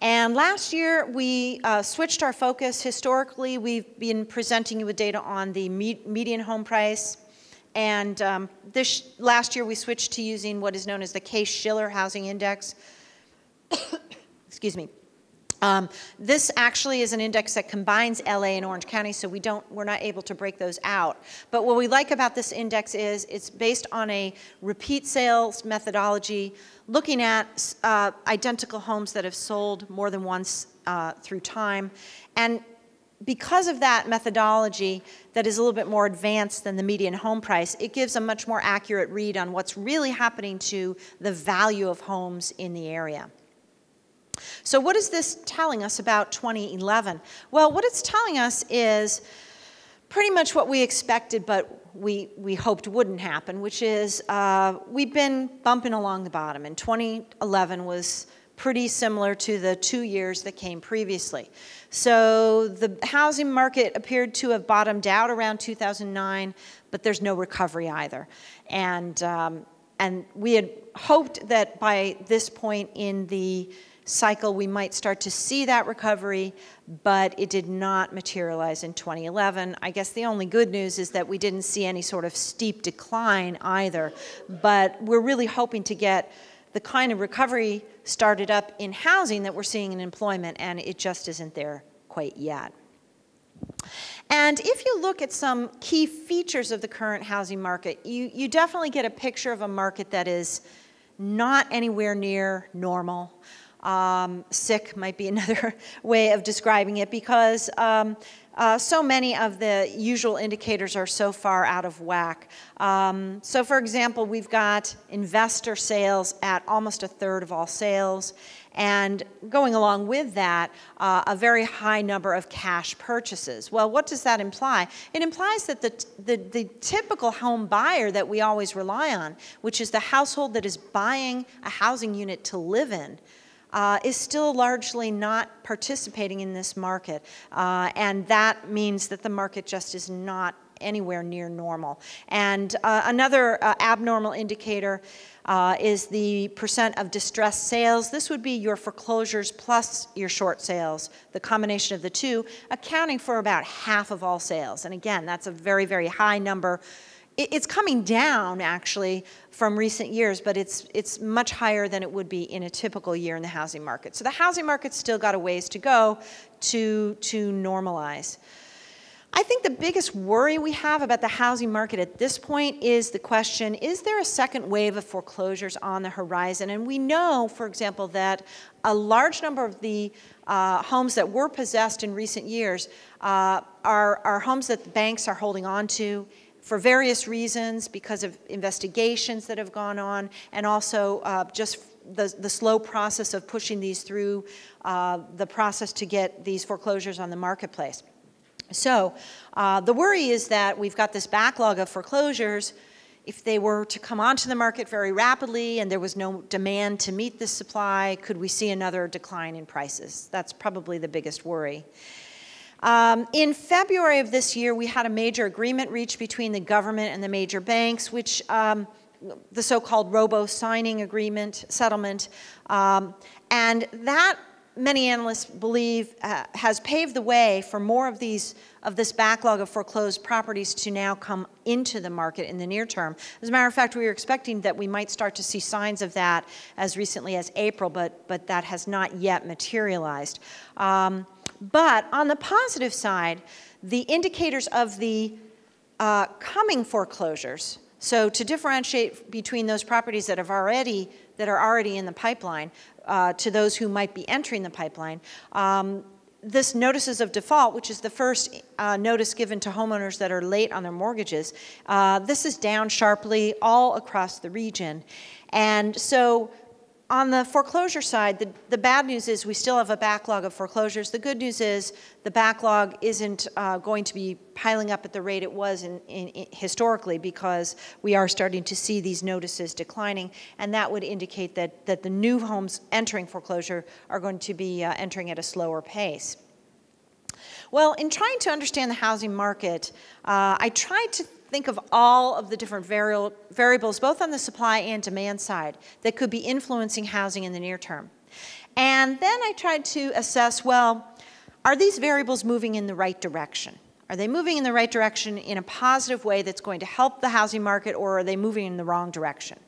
And last year, we uh, switched our focus. Historically, we've been presenting you with data on the me median home price. And um, this last year, we switched to using what is known as the Case-Shiller Housing Index. <coughs> Excuse me. Um, this actually is an index that combines LA and Orange County, so we don't, we're not able to break those out. But what we like about this index is it's based on a repeat sales methodology, looking at uh, identical homes that have sold more than once uh, through time. And because of that methodology that is a little bit more advanced than the median home price, it gives a much more accurate read on what's really happening to the value of homes in the area. So what is this telling us about 2011? Well, what it's telling us is pretty much what we expected, but we, we hoped wouldn't happen, which is uh, we've been bumping along the bottom, and 2011 was pretty similar to the two years that came previously. So the housing market appeared to have bottomed out around 2009, but there's no recovery either. And, um, and we had hoped that by this point in the cycle, we might start to see that recovery, but it did not materialize in 2011. I guess the only good news is that we didn't see any sort of steep decline either, but we're really hoping to get the kind of recovery started up in housing that we're seeing in employment, and it just isn't there quite yet. And if you look at some key features of the current housing market, you, you definitely get a picture of a market that is not anywhere near normal. Um, sick might be <laughs> another way of describing it because um, uh, so many of the usual indicators are so far out of whack. Um, so for example, we've got investor sales at almost a third of all sales. And going along with that, uh, a very high number of cash purchases. Well, what does that imply? It implies that the, the, the typical home buyer that we always rely on, which is the household that is buying a housing unit to live in, uh, is still largely not participating in this market. Uh, and that means that the market just is not anywhere near normal. And uh, another uh, abnormal indicator uh, is the percent of distressed sales. This would be your foreclosures plus your short sales, the combination of the two, accounting for about half of all sales. And again, that's a very, very high number it's coming down actually from recent years, but it's, it's much higher than it would be in a typical year in the housing market. So the housing market's still got a ways to go to, to normalize. I think the biggest worry we have about the housing market at this point is the question, is there a second wave of foreclosures on the horizon? And we know, for example, that a large number of the uh, homes that were possessed in recent years uh, are, are homes that the banks are holding on to for various reasons, because of investigations that have gone on, and also uh, just the, the slow process of pushing these through uh, the process to get these foreclosures on the marketplace. So uh, the worry is that we've got this backlog of foreclosures. If they were to come onto the market very rapidly and there was no demand to meet this supply, could we see another decline in prices? That's probably the biggest worry. Um, in February of this year, we had a major agreement reached between the government and the major banks, which um, the so-called robo-signing agreement settlement, um, and that many analysts believe uh, has paved the way for more of these of this backlog of foreclosed properties to now come into the market in the near term. As a matter of fact, we were expecting that we might start to see signs of that as recently as April, but but that has not yet materialized. Um, but on the positive side, the indicators of the uh, coming foreclosures. So to differentiate between those properties that have already that are already in the pipeline uh, to those who might be entering the pipeline, um, this notices of default, which is the first uh, notice given to homeowners that are late on their mortgages, uh, this is down sharply all across the region. And so on the foreclosure side, the, the bad news is we still have a backlog of foreclosures. The good news is the backlog isn't uh, going to be piling up at the rate it was in, in, in historically because we are starting to see these notices declining, and that would indicate that, that the new homes entering foreclosure are going to be uh, entering at a slower pace. Well, in trying to understand the housing market, uh, I tried to think of all of the different variables, both on the supply and demand side, that could be influencing housing in the near term. And then I tried to assess, well, are these variables moving in the right direction? Are they moving in the right direction in a positive way that's going to help the housing market, or are they moving in the wrong direction?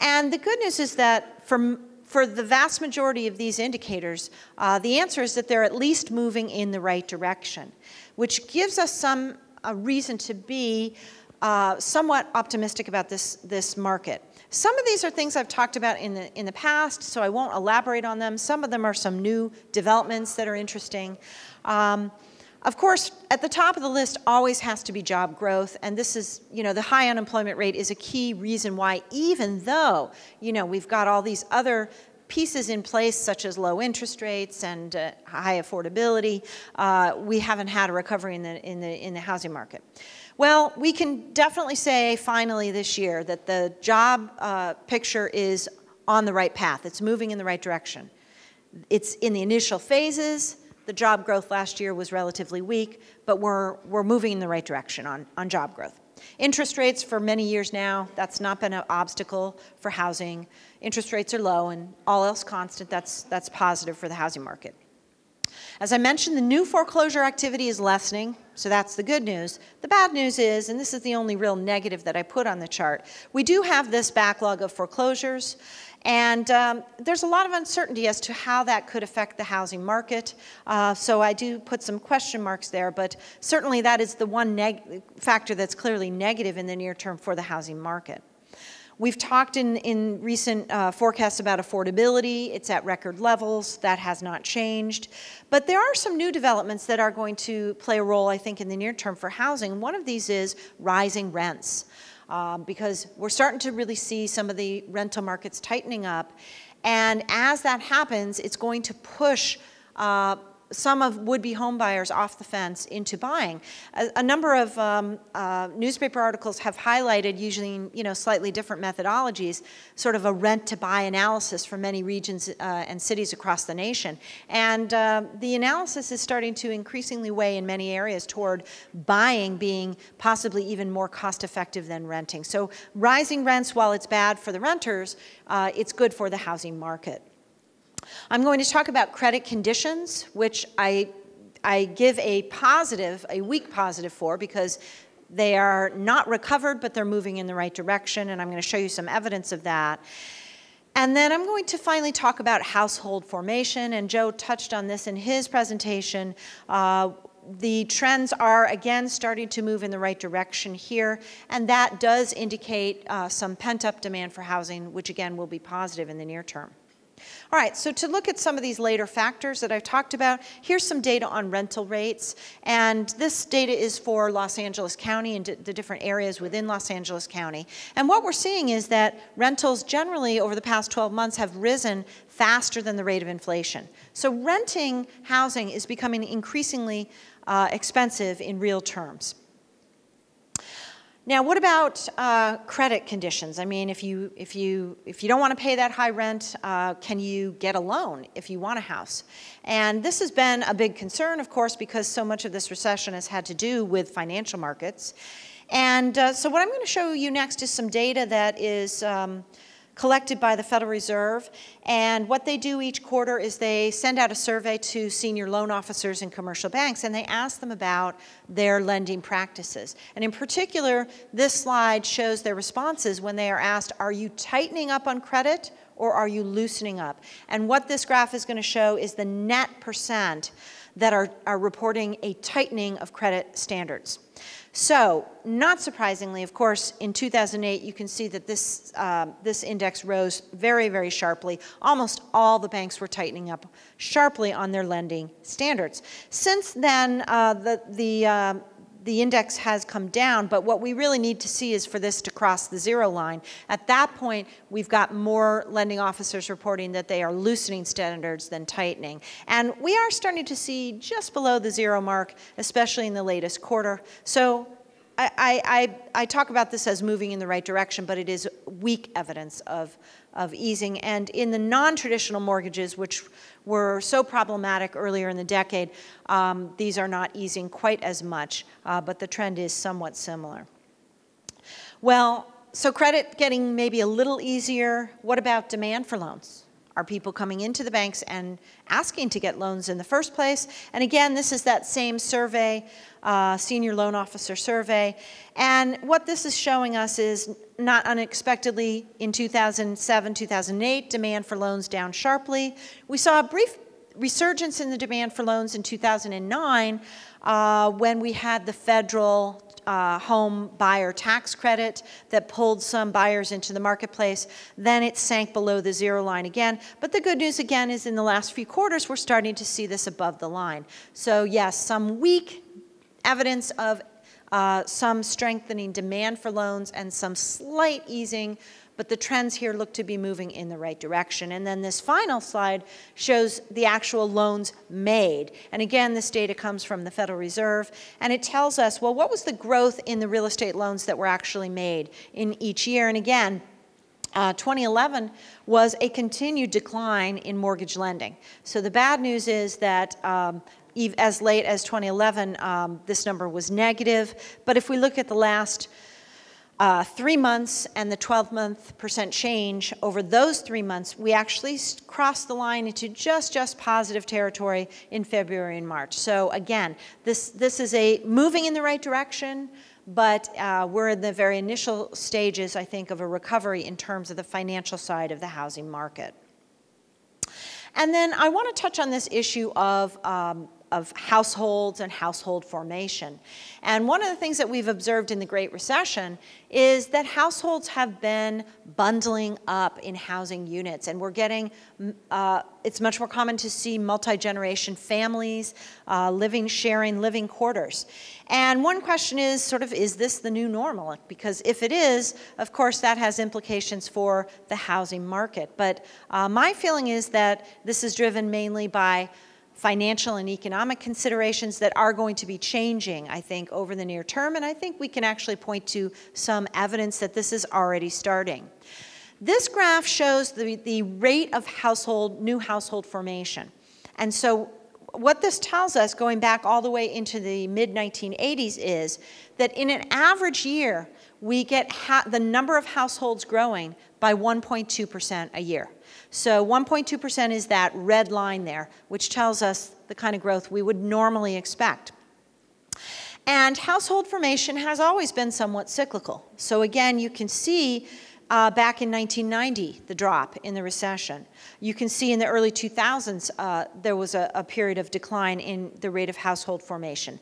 And the good news is that for, for the vast majority of these indicators, uh, the answer is that they're at least moving in the right direction, which gives us some a reason to be uh, somewhat optimistic about this, this market. Some of these are things I've talked about in the, in the past, so I won't elaborate on them. Some of them are some new developments that are interesting. Um, of course, at the top of the list always has to be job growth, and this is, you know, the high unemployment rate is a key reason why, even though, you know, we've got all these other pieces in place, such as low interest rates and uh, high affordability, uh, we haven't had a recovery in the, in, the, in the housing market. Well, we can definitely say finally this year that the job uh, picture is on the right path. It's moving in the right direction. It's in the initial phases. The job growth last year was relatively weak, but we're, we're moving in the right direction on, on job growth. Interest rates for many years now, that's not been an obstacle for housing. Interest rates are low and all else constant, that's, that's positive for the housing market. As I mentioned, the new foreclosure activity is lessening, so that's the good news. The bad news is, and this is the only real negative that I put on the chart, we do have this backlog of foreclosures, and um, there's a lot of uncertainty as to how that could affect the housing market. Uh, so I do put some question marks there, but certainly that is the one factor that's clearly negative in the near term for the housing market. We've talked in, in recent uh, forecasts about affordability. It's at record levels. That has not changed. But there are some new developments that are going to play a role, I think, in the near term for housing. One of these is rising rents. Um, because we're starting to really see some of the rental markets tightening up. And as that happens, it's going to push uh, some of would-be homebuyers off the fence into buying. A, a number of um, uh, newspaper articles have highlighted, using you know slightly different methodologies, sort of a rent-to-buy analysis for many regions uh, and cities across the nation. And uh, the analysis is starting to increasingly weigh in many areas toward buying being possibly even more cost-effective than renting. So rising rents, while it's bad for the renters, uh, it's good for the housing market. I'm going to talk about credit conditions, which I, I give a positive, a weak positive for, because they are not recovered, but they're moving in the right direction, and I'm going to show you some evidence of that. And then I'm going to finally talk about household formation, and Joe touched on this in his presentation. Uh, the trends are again starting to move in the right direction here, and that does indicate uh, some pent up demand for housing, which again will be positive in the near term. All right, so to look at some of these later factors that I've talked about, here's some data on rental rates. And this data is for Los Angeles County and the different areas within Los Angeles County. And what we're seeing is that rentals generally over the past 12 months have risen faster than the rate of inflation. So renting housing is becoming increasingly uh, expensive in real terms. Now, what about uh, credit conditions? I mean, if you, if, you, if you don't want to pay that high rent, uh, can you get a loan if you want a house? And this has been a big concern, of course, because so much of this recession has had to do with financial markets. And uh, so what I'm going to show you next is some data that is um, collected by the Federal Reserve. And what they do each quarter is they send out a survey to senior loan officers in commercial banks and they ask them about their lending practices. And in particular, this slide shows their responses when they are asked, are you tightening up on credit or are you loosening up? And what this graph is going to show is the net percent that are, are reporting a tightening of credit standards. So, not surprisingly, of course, in 2008, you can see that this, uh, this index rose very, very sharply. Almost all the banks were tightening up sharply on their lending standards. Since then, uh, the, the uh, the index has come down, but what we really need to see is for this to cross the zero line. At that point, we've got more lending officers reporting that they are loosening standards than tightening. And we are starting to see just below the zero mark, especially in the latest quarter. So I, I, I, talk about this as moving in the right direction, but it is weak evidence of, of easing. And in the non-traditional mortgages, which were so problematic earlier in the decade, um, these are not easing quite as much, uh, but the trend is somewhat similar. Well, so credit getting maybe a little easier. What about demand for loans? Are people coming into the banks and asking to get loans in the first place? And again, this is that same survey, uh, senior loan officer survey. And what this is showing us is not unexpectedly in 2007, 2008, demand for loans down sharply. We saw a brief resurgence in the demand for loans in 2009 uh, when we had the federal uh, home buyer tax credit that pulled some buyers into the marketplace. Then it sank below the zero line again. But the good news again is in the last few quarters, we're starting to see this above the line. So yes, some weak evidence of uh, some strengthening demand for loans and some slight easing but the trends here look to be moving in the right direction. And then this final slide shows the actual loans made. And again, this data comes from the Federal Reserve, and it tells us, well, what was the growth in the real estate loans that were actually made in each year? And again, uh, 2011 was a continued decline in mortgage lending. So the bad news is that um, as late as 2011, um, this number was negative. But if we look at the last uh, three months and the 12 month percent change over those three months, we actually crossed the line into just, just positive territory in February and March. So again, this, this is a moving in the right direction, but uh, we're in the very initial stages, I think, of a recovery in terms of the financial side of the housing market. And then I want to touch on this issue of um, of households and household formation. And one of the things that we've observed in the Great Recession is that households have been bundling up in housing units, and we're getting, uh, it's much more common to see multi-generation families uh, living, sharing living quarters. And one question is sort of, is this the new normal? Because if it is, of course, that has implications for the housing market. But uh, my feeling is that this is driven mainly by financial and economic considerations that are going to be changing, I think, over the near term. And I think we can actually point to some evidence that this is already starting. This graph shows the, the rate of household, new household formation. And so what this tells us, going back all the way into the mid 1980s, is that in an average year, we get the number of households growing by 1.2% a year. So 1.2% is that red line there, which tells us the kind of growth we would normally expect. And household formation has always been somewhat cyclical. So again, you can see uh, back in 1990, the drop in the recession. You can see in the early 2000s, uh, there was a, a, period of decline in the rate of household formation.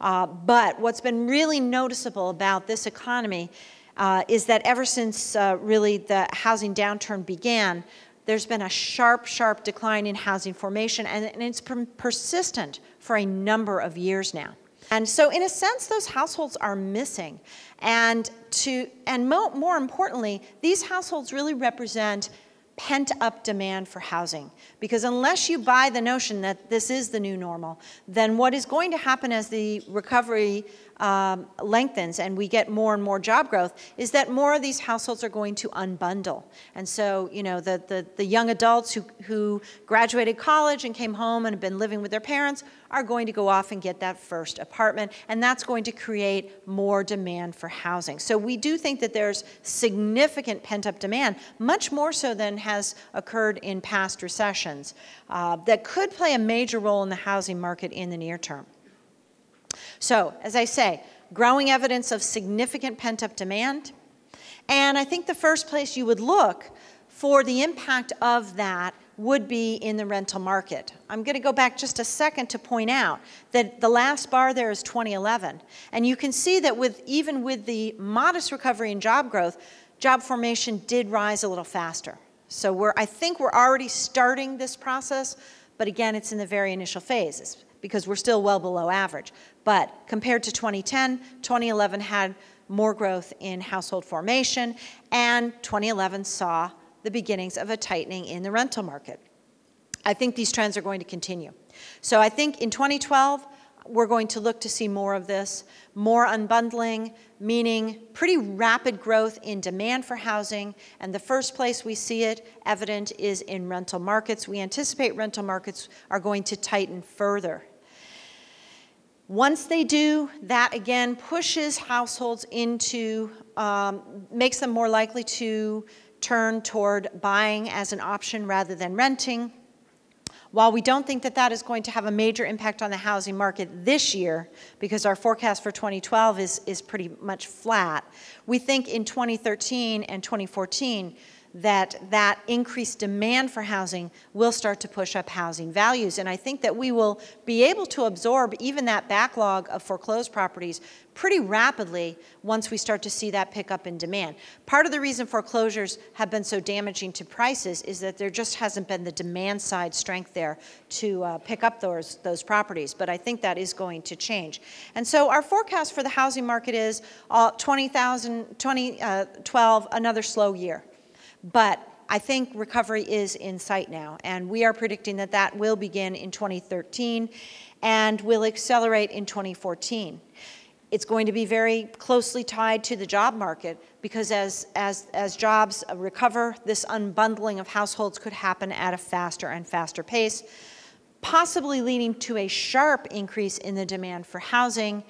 Uh, but what's been really noticeable about this economy uh, is that ever since uh, really the housing downturn began, there's been a sharp, sharp decline in housing formation, and, and it's persistent for a number of years now. And so, in a sense, those households are missing. And, to, and mo- more importantly, these households really represent pent up demand for housing. Because unless you buy the notion that this is the new normal, then what is going to happen as the recovery um, lengthens and we get more and more job growth is that more of these households are going to unbundle. And so, you know, the, the, the young adults who, who graduated college and came home and have been living with their parents are going to go off and get that first apartment, and that's going to create more demand for housing. So we do think that there's significant pent up demand, much more so than has occurred in past recessions, uh, that could play a major role in the housing market in the near term. So, as I say, growing evidence of significant pent up demand. And I think the first place you would look for the impact of that would be in the rental market. I'm going to go back just a second to point out that the last bar there is 2011. And you can see that with even with the modest recovery in job growth, job formation did rise a little faster. So we're, I think we're already starting this process, but again, it's in the very initial phases because we're still well below average. But compared to 2010, 2011 had more growth in household formation, and 2011 saw the beginnings of a tightening in the rental market. I think these trends are going to continue. So I think in 2012, we're going to look to see more of this, more unbundling, meaning pretty rapid growth in demand for housing. And the first place we see it evident is in rental markets. We anticipate rental markets are going to tighten further once they do, that again pushes households into, um, makes them more likely to turn toward buying as an option rather than renting. While we don't think that that is going to have a major impact on the housing market this year, because our forecast for 2012 is, is pretty much flat, we think in 2013 and 2014, that that increased demand for housing will start to push up housing values. And I think that we will be able to absorb even that backlog of foreclosed properties pretty rapidly once we start to see that pick up in demand. Part of the reason foreclosures have been so damaging to prices is that there just hasn't been the demand side strength there to uh, pick up those, those properties. But I think that is going to change. And so our forecast for the housing market is uh, 20,000, 2012, uh, another slow year. But I think recovery is in sight now, and we are predicting that that will begin in 2013 and will accelerate in 2014. It's going to be very closely tied to the job market because as, as, as jobs recover, this unbundling of households could happen at a faster and faster pace, possibly leading to a sharp increase in the demand for housing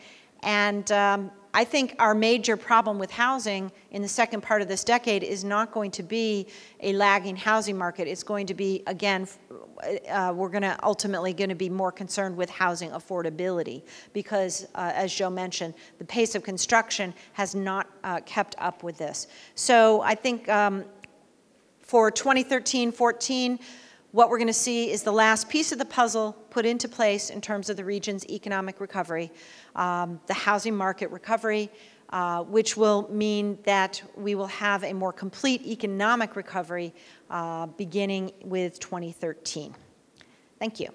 and um, I think our major problem with housing in the second part of this decade is not going to be a lagging housing market. It's going to be, again, uh, we're going to ultimately going to be more concerned with housing affordability because, uh, as Joe mentioned, the pace of construction has not uh, kept up with this. So I think um, for 2013-14, what we're going to see is the last piece of the puzzle put into place in terms of the region's economic recovery, um, the housing market recovery, uh, which will mean that we will have a more complete economic recovery uh, beginning with 2013. Thank you.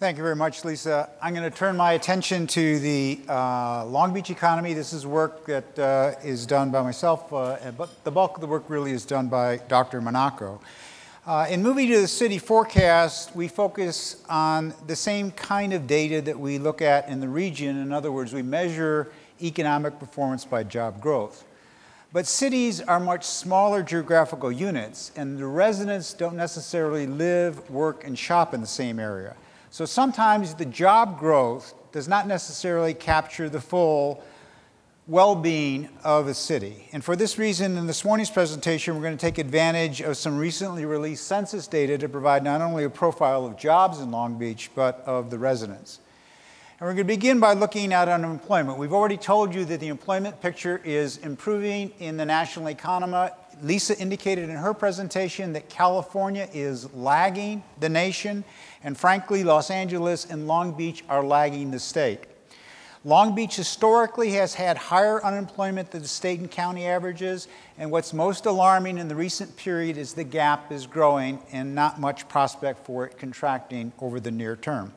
Thank you very much, Lisa. I'm going to turn my attention to the uh, Long Beach economy. This is work that uh, is done by myself, uh, but the bulk of the work really is done by Dr. Monaco. Uh, in moving to the city forecast, we focus on the same kind of data that we look at in the region. In other words, we measure economic performance by job growth. But cities are much smaller geographical units, and the residents don't necessarily live, work, and shop in the same area. So sometimes the job growth does not necessarily capture the full well-being of a city. And for this reason, in this morning's presentation, we're going to take advantage of some recently released census data to provide not only a profile of jobs in Long Beach, but of the residents. And we're going to begin by looking at unemployment. We've already told you that the employment picture is improving in the national economy, Lisa indicated in her presentation that California is lagging the nation, and frankly, Los Angeles and Long Beach are lagging the state. Long Beach historically has had higher unemployment than the state and county averages, and what's most alarming in the recent period is the gap is growing and not much prospect for it contracting over the near term.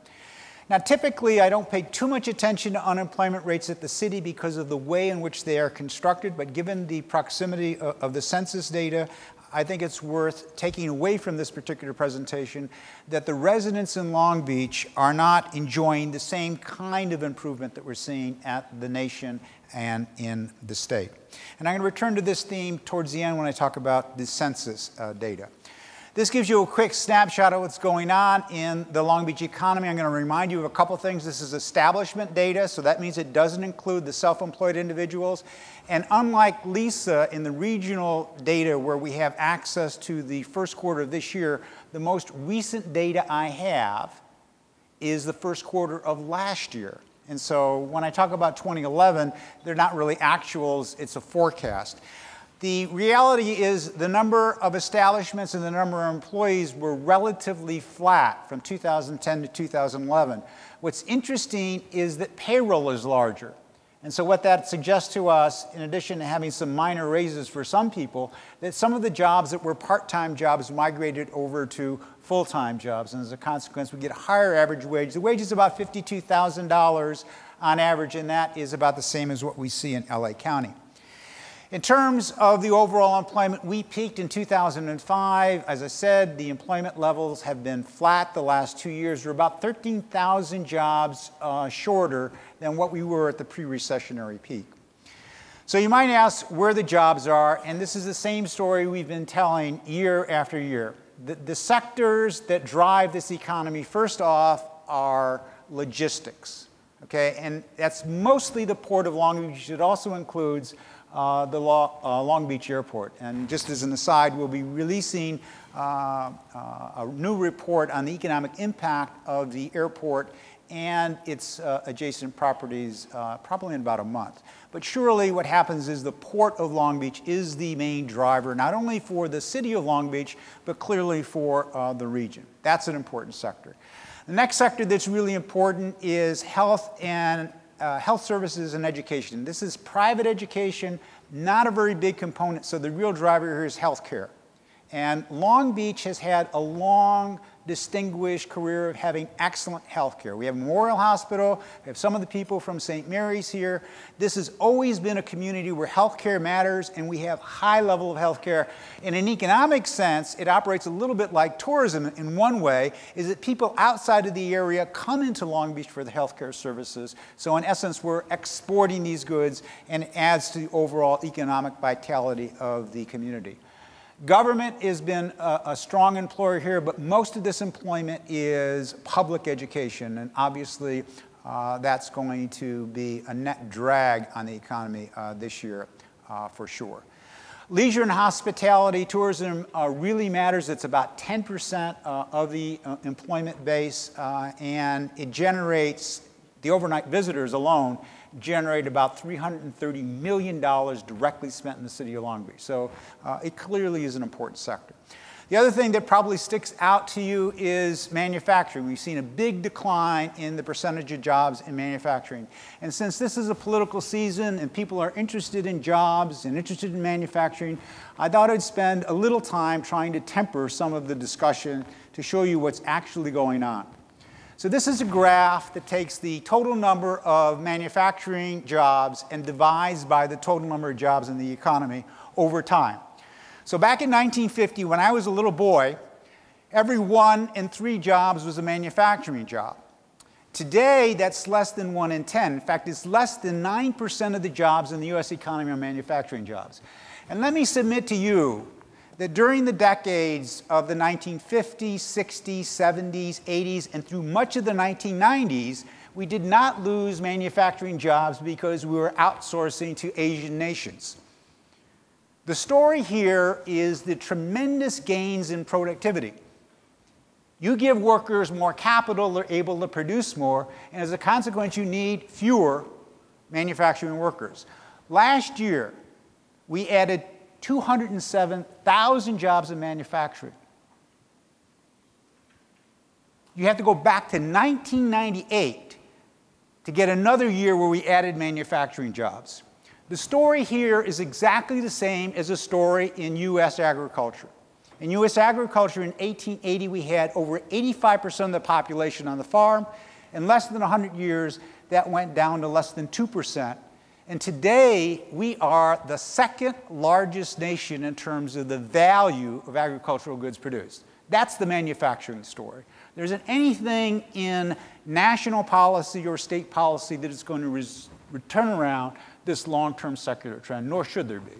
Now, typically, I don't pay too much attention to unemployment rates at the city because of the way in which they are constructed, but given the proximity of, the census data, I think it's worth taking away from this particular presentation that the residents in Long Beach are not enjoying the same kind of improvement that we're seeing at the nation and in the state. And I'm going to return to this theme towards the end when I talk about the census uh, data. This gives you a quick snapshot of what's going on in the Long Beach economy. I'm going to remind you of a couple things. This is establishment data, so that means it doesn't include the self employed individuals. And unlike Lisa in the regional data where we have access to the first quarter of this year, the most recent data I have is the first quarter of last year. And so when I talk about 2011, they're not really actuals, it's a forecast. The reality is the number of establishments and the number of employees were relatively flat from 2010 to 2011. What's interesting is that payroll is larger. And so what that suggests to us, in addition to having some minor raises for some people, that some of the jobs that were part-time jobs migrated over to full-time jobs. And as a consequence, we get a higher average wage. The wage is about $52,000 on average, and that is about the same as what we see in LA County. In terms of the overall employment, we peaked in 2005. As I said, the employment levels have been flat the last two years. We're about 13,000 jobs uh, shorter than what we were at the pre-recessionary peak. So you might ask where the jobs are, and this is the same story we've been telling year after year. The, the sectors that drive this economy, first off, are logistics. Okay, and that's mostly the port of Long Beach. It also includes uh, the uh, Long Beach Airport. And just as an aside, we'll be releasing uh, uh, a new report on the economic impact of the airport and its uh, adjacent properties probably in about a month. But surely what happens is the Port of Long Beach is the main driver, not only for the city of Long Beach, but clearly for the region. That's an important sector. The next sector that's really important is health and uh, health services and education. This is private education, not a very big component, so the real driver here is health care. And Long Beach has had a long distinguished career of having excellent health care. We have Memorial Hospital, we have some of the people from St. Mary's here. This has always been a community where health care matters and we have high level of health care. In an economic sense, it operates a little bit like tourism in one way, is that people outside of the area come into Long Beach for the health care services. So in essence, we're exporting these goods and it adds to the overall economic vitality of the community. Government has been a, a, strong employer here, but most of this employment is public education, and obviously uh, that's going to be a net drag on the economy uh, this year uh, for sure. Leisure and hospitality, tourism uh, really matters. It's about 10% uh, of the uh, employment base, and it generates the overnight visitors alone generate about $330 million directly spent in the city of Long Beach. So uh, it clearly is an important sector. The other thing that probably sticks out to you is manufacturing. We've seen a big decline in the percentage of jobs in manufacturing. And since this is a political season and people are interested in jobs and interested in manufacturing, I thought I'd spend a little time trying to temper some of the discussion to show you what's actually going on. So this is a graph that takes the total number of manufacturing jobs and divides by the total number of jobs in the economy over time. So back in 1950, when I was a little boy, every one in three jobs was a manufacturing job. Today, that's less than one in 10. In fact, it's less than 9% of the jobs in the US economy are manufacturing jobs. And let me submit to you that during the decades of the 1950s, 60s, 70s, 80s, and through much of the 1990s, we did not lose manufacturing jobs because we were outsourcing to Asian nations. The story here is the tremendous gains in productivity. You give workers more capital, they're able to produce more, and as a consequence, you need fewer manufacturing workers. Last year, we added 207,000 jobs in manufacturing. You have to go back to 1998 to get another year where we added manufacturing jobs. The story here is exactly the same as the story in U.S. agriculture. In U.S. agriculture in 1880, we had over 85% of the population on the farm. In less than 100 years, that went down to less than 2%. And today, we are the second largest nation in terms of the value of agricultural goods produced. That's the manufacturing story. There isn't anything in national policy or state policy that is going to return around this long term secular trend, nor should there be.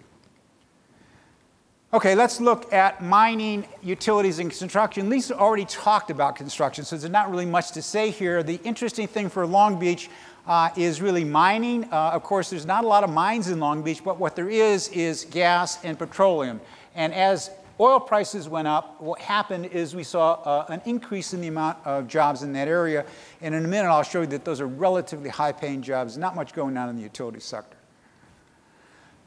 Okay, let's look at mining, utilities, and construction. Lisa already talked about construction, so there's not really much to say here. The interesting thing for Long Beach uh, is really mining. Uh, of course, there's not a lot of mines in Long Beach, but what there is is gas and petroleum. And as oil prices went up, what happened is we saw uh, an increase in the amount of jobs in that area. And in a minute, I'll show you that those are relatively high paying jobs, not much going on in the utility sector.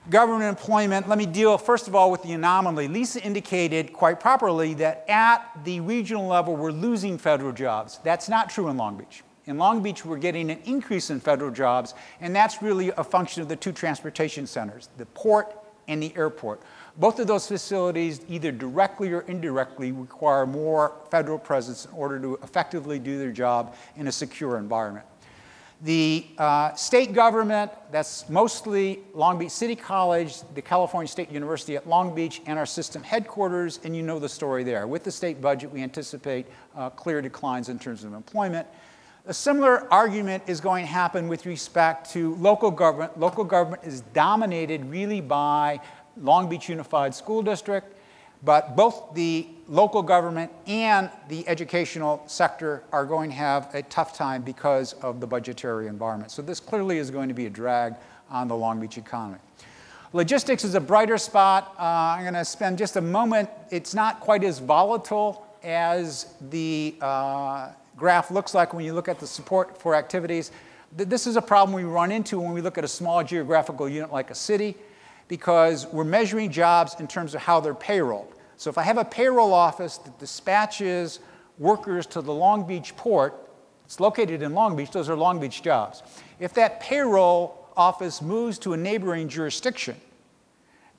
Government employment, let me deal first of all with the anomaly. Lisa indicated quite properly that at the regional level, we're losing federal jobs. That's not true in Long Beach. In Long Beach, we're getting an increase in federal jobs, and that's really a function of the two transportation centers, the port and the airport. Both of those facilities, either directly or indirectly, require more federal presence in order to effectively do their job in a secure environment. The uh, state government, that's mostly Long Beach City College, the California State University at Long Beach, and our system headquarters, and you know the story there. With the state budget, we anticipate uh, clear declines in terms of employment. A similar argument is going to happen with respect to local government. Local government is dominated really by Long Beach Unified School District, but both the local government and the educational sector are going to have a tough time because of the budgetary environment. So this clearly is going to be a drag on the Long Beach economy. Logistics is a brighter spot. Uh, I'm going to spend just a moment. It's not quite as volatile as the uh, graph looks like when you look at the support for activities. This is a problem we run into when we look at a small geographical unit like a city because we're measuring jobs in terms of how they're payrolled. So if I have a payroll office that dispatches workers to the Long Beach port, it's located in Long Beach, those are Long Beach jobs. If that payroll office moves to a neighboring jurisdiction,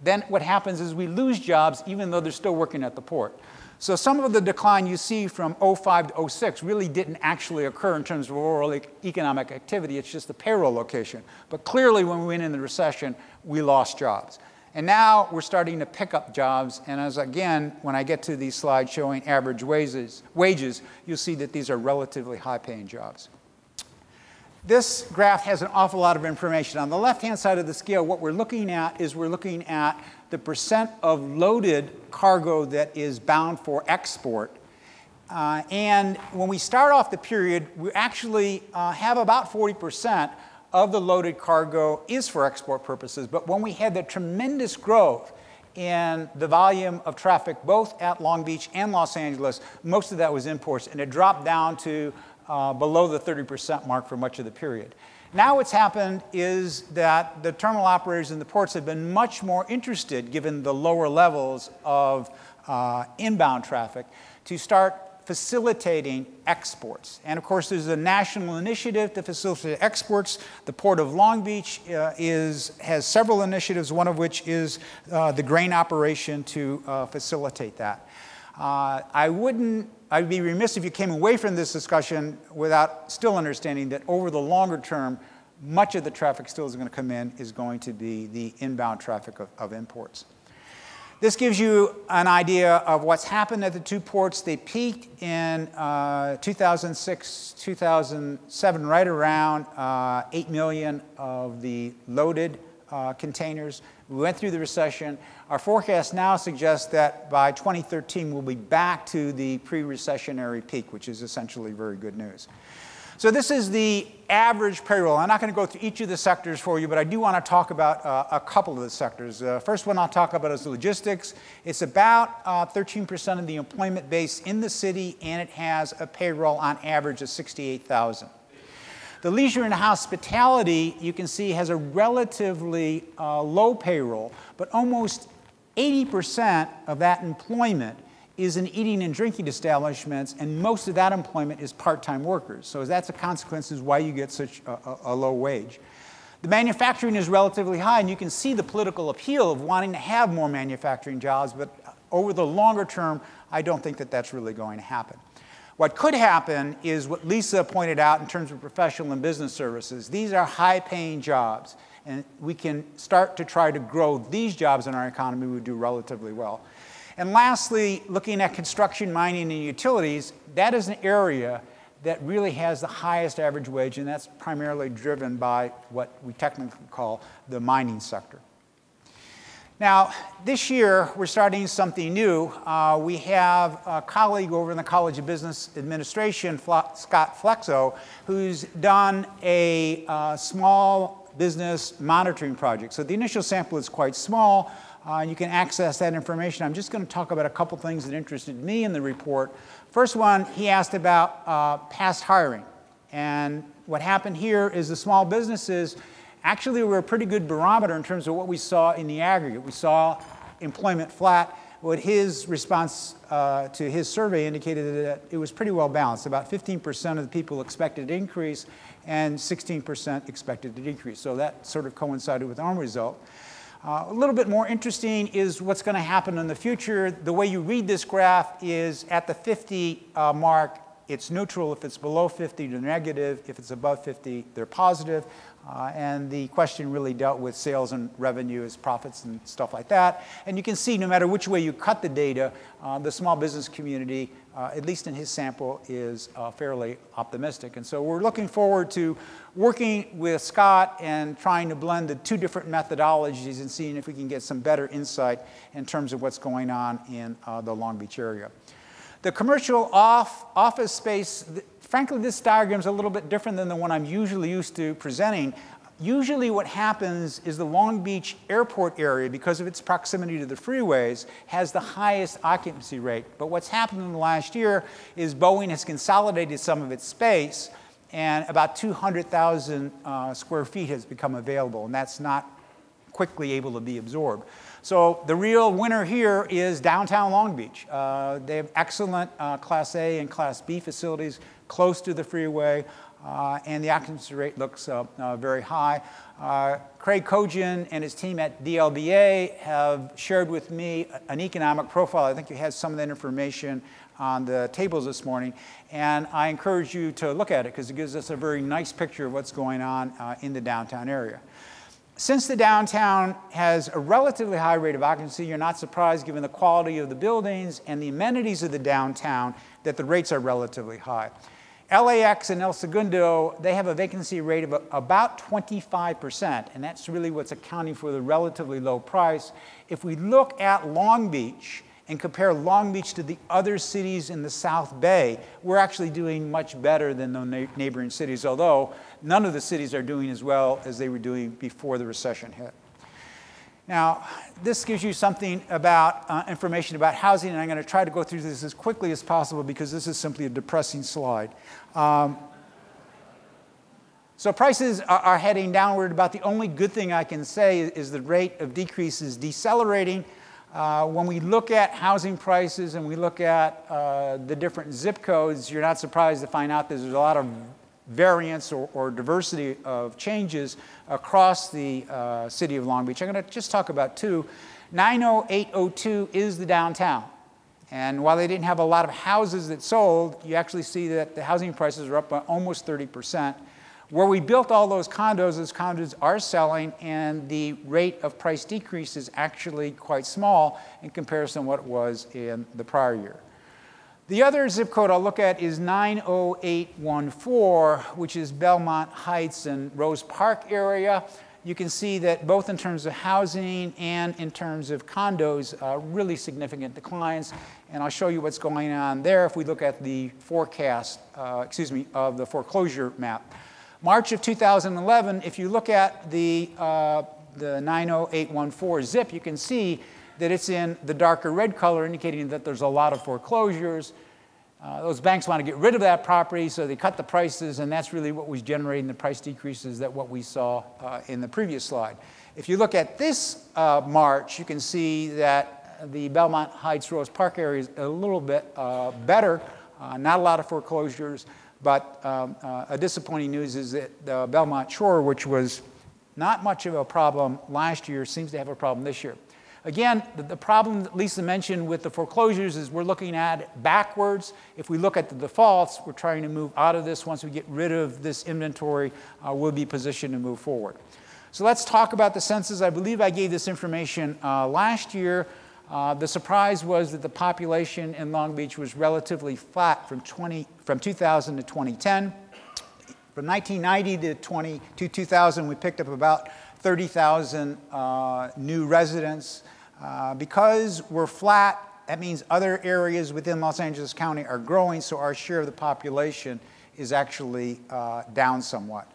then what happens is we lose jobs even though they're still working at the port. So some of the decline you see from 05 to 06 really didn't actually occur in terms of overall economic activity. It's just the payroll location. But clearly, when we went in the recession, we lost jobs. And now we're starting to pick up jobs. And as again, when I get to these slides showing average wages, wages you'll see that these are relatively high paying jobs. This graph has an awful lot of information. On the left hand side of the scale, what we're looking at is we're looking at the percent of loaded cargo that is bound for export. Uh, and when we start off the period, we actually uh, have about 40% of the loaded cargo is for export purposes. But when we had the tremendous growth in the volume of traffic both at Long Beach and Los Angeles, most of that was imports, and it dropped down to uh, below the 30% mark for much of the period. Now, what's happened is that the terminal operators in the ports have been much more interested, given the lower levels of uh, inbound traffic, to start facilitating exports. And of course, there's a national initiative to facilitate exports. The Port of Long Beach uh, is, has several initiatives, one of which is uh, the grain operation to uh, facilitate that. Uh, I wouldn't, I'd be remiss if you came away from this discussion without still understanding that over the longer term, much of the traffic still is going to come in is going to be the inbound traffic of, of imports. This gives you an idea of what's happened at the two ports. They peaked in uh, 2006, 2007, right around uh, 8 million of the loaded uh, containers. We went through the recession. Our forecast now suggests that by 2013 we'll be back to the pre recessionary peak, which is essentially very good news. So this is the average payroll. I'm not going to go through each of the sectors for you, but I do want to talk about uh, a couple of the sectors. Uh, first one I'll talk about is logistics. It's about 13% uh, of the employment base in the city, and it has a payroll on average of 68,000. The leisure and hospitality, you can see, has a relatively uh, low payroll, but almost 80% of that employment is in eating and drinking establishments, and most of that employment is part-time workers. So that's a consequence is why you get such a, a, a low wage. The manufacturing is relatively high, and you can see the political appeal of wanting to have more manufacturing jobs, but over the longer term, I don't think that that's really going to happen. What could happen is what Lisa pointed out in terms of professional and business services. These are high paying jobs, and we can start to try to grow these jobs in our economy, we do relatively well. And lastly, looking at construction, mining, and utilities, that is an area that really has the highest average wage, and that's primarily driven by what we technically call the mining sector. Now, this year, we're starting something new. Uh, we have a colleague over in the College of Business Administration, Scott Flexo, who's done a uh, small business monitoring project. So the initial sample is quite small, uh, you can access that information. I'm just going to talk about a couple things that interested me in the report. First one, he asked about uh, past hiring. And what happened here is the small businesses actually we were a pretty good barometer in terms of what we saw in the aggregate. We saw employment flat. What his response uh, to his survey indicated that it was pretty well balanced. About 15% of the people expected an increase and 16% expected a decrease. So that sort of coincided with our result. Uh, a little bit more interesting is what's going to happen in the future. The way you read this graph is at the 50 uh, mark, it's neutral. If it's below 50, they're negative. If it's above 50, they're positive. Uh, and the question really dealt with sales and revenue as profits, and stuff like that. And you can see no matter which way you cut the data, uh, the small business community, uh, at least in his sample, is uh, fairly optimistic. And so we're looking forward to working with Scott and trying to blend the two different methodologies and seeing if we can get some better insight in terms of what's going on in uh, the Long Beach area. The commercial off office space, frankly, this diagram is a little bit different than the one I'm usually used to presenting. Usually what happens is the Long Beach airport area, because of its proximity to the freeways, has the highest occupancy rate. But what's happened in the last year is Boeing has consolidated some of its space, and about 200,000 uh, square feet has become available, and that's not quickly able to be absorbed. So the real winner here is downtown Long Beach. Uh, they have excellent uh, Class A and Class B facilities close to the freeway, uh, and the occupancy rate looks uh, uh, very high. Uh, Kraig Kojian and his team at DLBA have shared with me an economic profile. I think you had some of that information on the tables this morning, and I encourage you to look at it because it gives us a very nice picture of what's going on in the downtown area. Since the downtown has a relatively high rate of occupancy, you're not surprised given the quality of the buildings and the amenities of the downtown that the rates are relatively high. LAX and El Segundo, they have a vacancy rate of about 25%, and that's really what's accounting for the relatively low price. If we look at Long Beach, and compare Long Beach to the other cities in the South Bay, we're actually doing much better than the neighboring cities, although none of the cities are doing as well as they were doing before the recession hit. Now, this gives you something about uh, information about housing, and I'm going to try to go through this as quickly as possible because this is simply a depressing slide. Um, so prices are, heading downward. About the only good thing I can say is, is the rate of decrease is decelerating. Uh, when we look at housing prices and we look at uh, the different zip codes, you're not surprised to find out there's a lot of variance or, or diversity of changes across the uh, city of Long Beach. I'm going to just talk about two. 90802 is the downtown. And while they didn't have a lot of houses that sold, you actually see that the housing prices are up by almost 30 percent. Where we built all those condos, those condos are selling, and the rate of price decrease is actually quite small in comparison to what it was in the prior year. The other zip code I'll look at is 90814, which is Belmont Heights and Rose Park area. You can see that both in terms of housing and in terms of condos, uh, really significant declines. And I'll show you what's going on there if we look at the forecast, uh, excuse me, of the foreclosure map. March of 2011, if you look at the, uh, the 90814 zip, you can see that it's in the darker red color, indicating that there's a lot of foreclosures. Uh, those banks want to get rid of that property, so they cut the prices, and that's really what was generating the price decreases that what we saw uh, in the previous slide. If you look at this uh, march, you can see that the Belmont Heights Rose Park area is a little bit uh, better. Uh, not a lot of foreclosures, but um, uh, a disappointing news is that the Belmont Shore, which was not much of a problem last year, seems to have a problem this year. Again, the, the, problem that Lisa mentioned with the foreclosures is we're looking at it backwards. If we look at the defaults, we're trying to move out of this. Once we get rid of this inventory, uh, we'll be positioned to move forward. So let's talk about the census. I believe I gave this information uh, last year. Uh, the surprise was that the population in Long Beach was relatively flat from, 20, from 2000 to 2010. From 1990 to, 20, to 2000, we picked up about 30,000 uh, new residents. Uh, because we're flat, that means other areas within Los Angeles County are growing, so our share of the population is actually uh, down somewhat.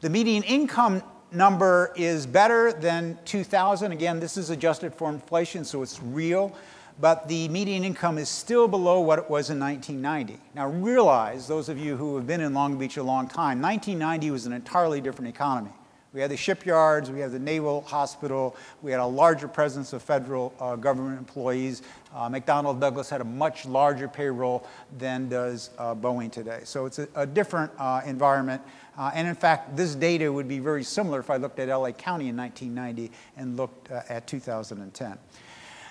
The median income number is better than 2000. Again, this is adjusted for inflation, so it's real. But the median income is still below what it was in 1990. Now, realize, those of you who have been in Long Beach a long time, 1990 was an entirely different economy. We had the shipyards, we had the Naval Hospital, we had a larger presence of federal uh, government employees. Uh, McDonnell Douglas had a much larger payroll than does uh, Boeing today. So it's a, a different uh, environment. Uh, and in fact, this data would be very similar if I looked at LA County in 1990 and looked uh, at 2010.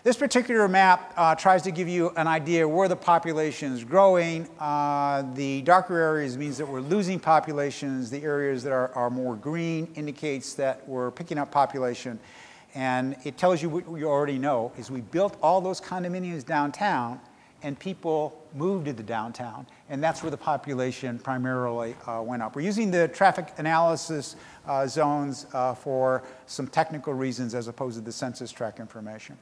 This particular map uh, tries to give you an idea where the population is growing. Uh, the darker areas means that we're losing populations. The areas that are, are more green indicates that we're picking up population. And it tells you what you already know, is we built all those condominiums downtown and people moved to the downtown, and that's where the population primarily uh, went up. We're using the traffic analysis uh, zones uh, for some technical reasons as opposed to the census tract information.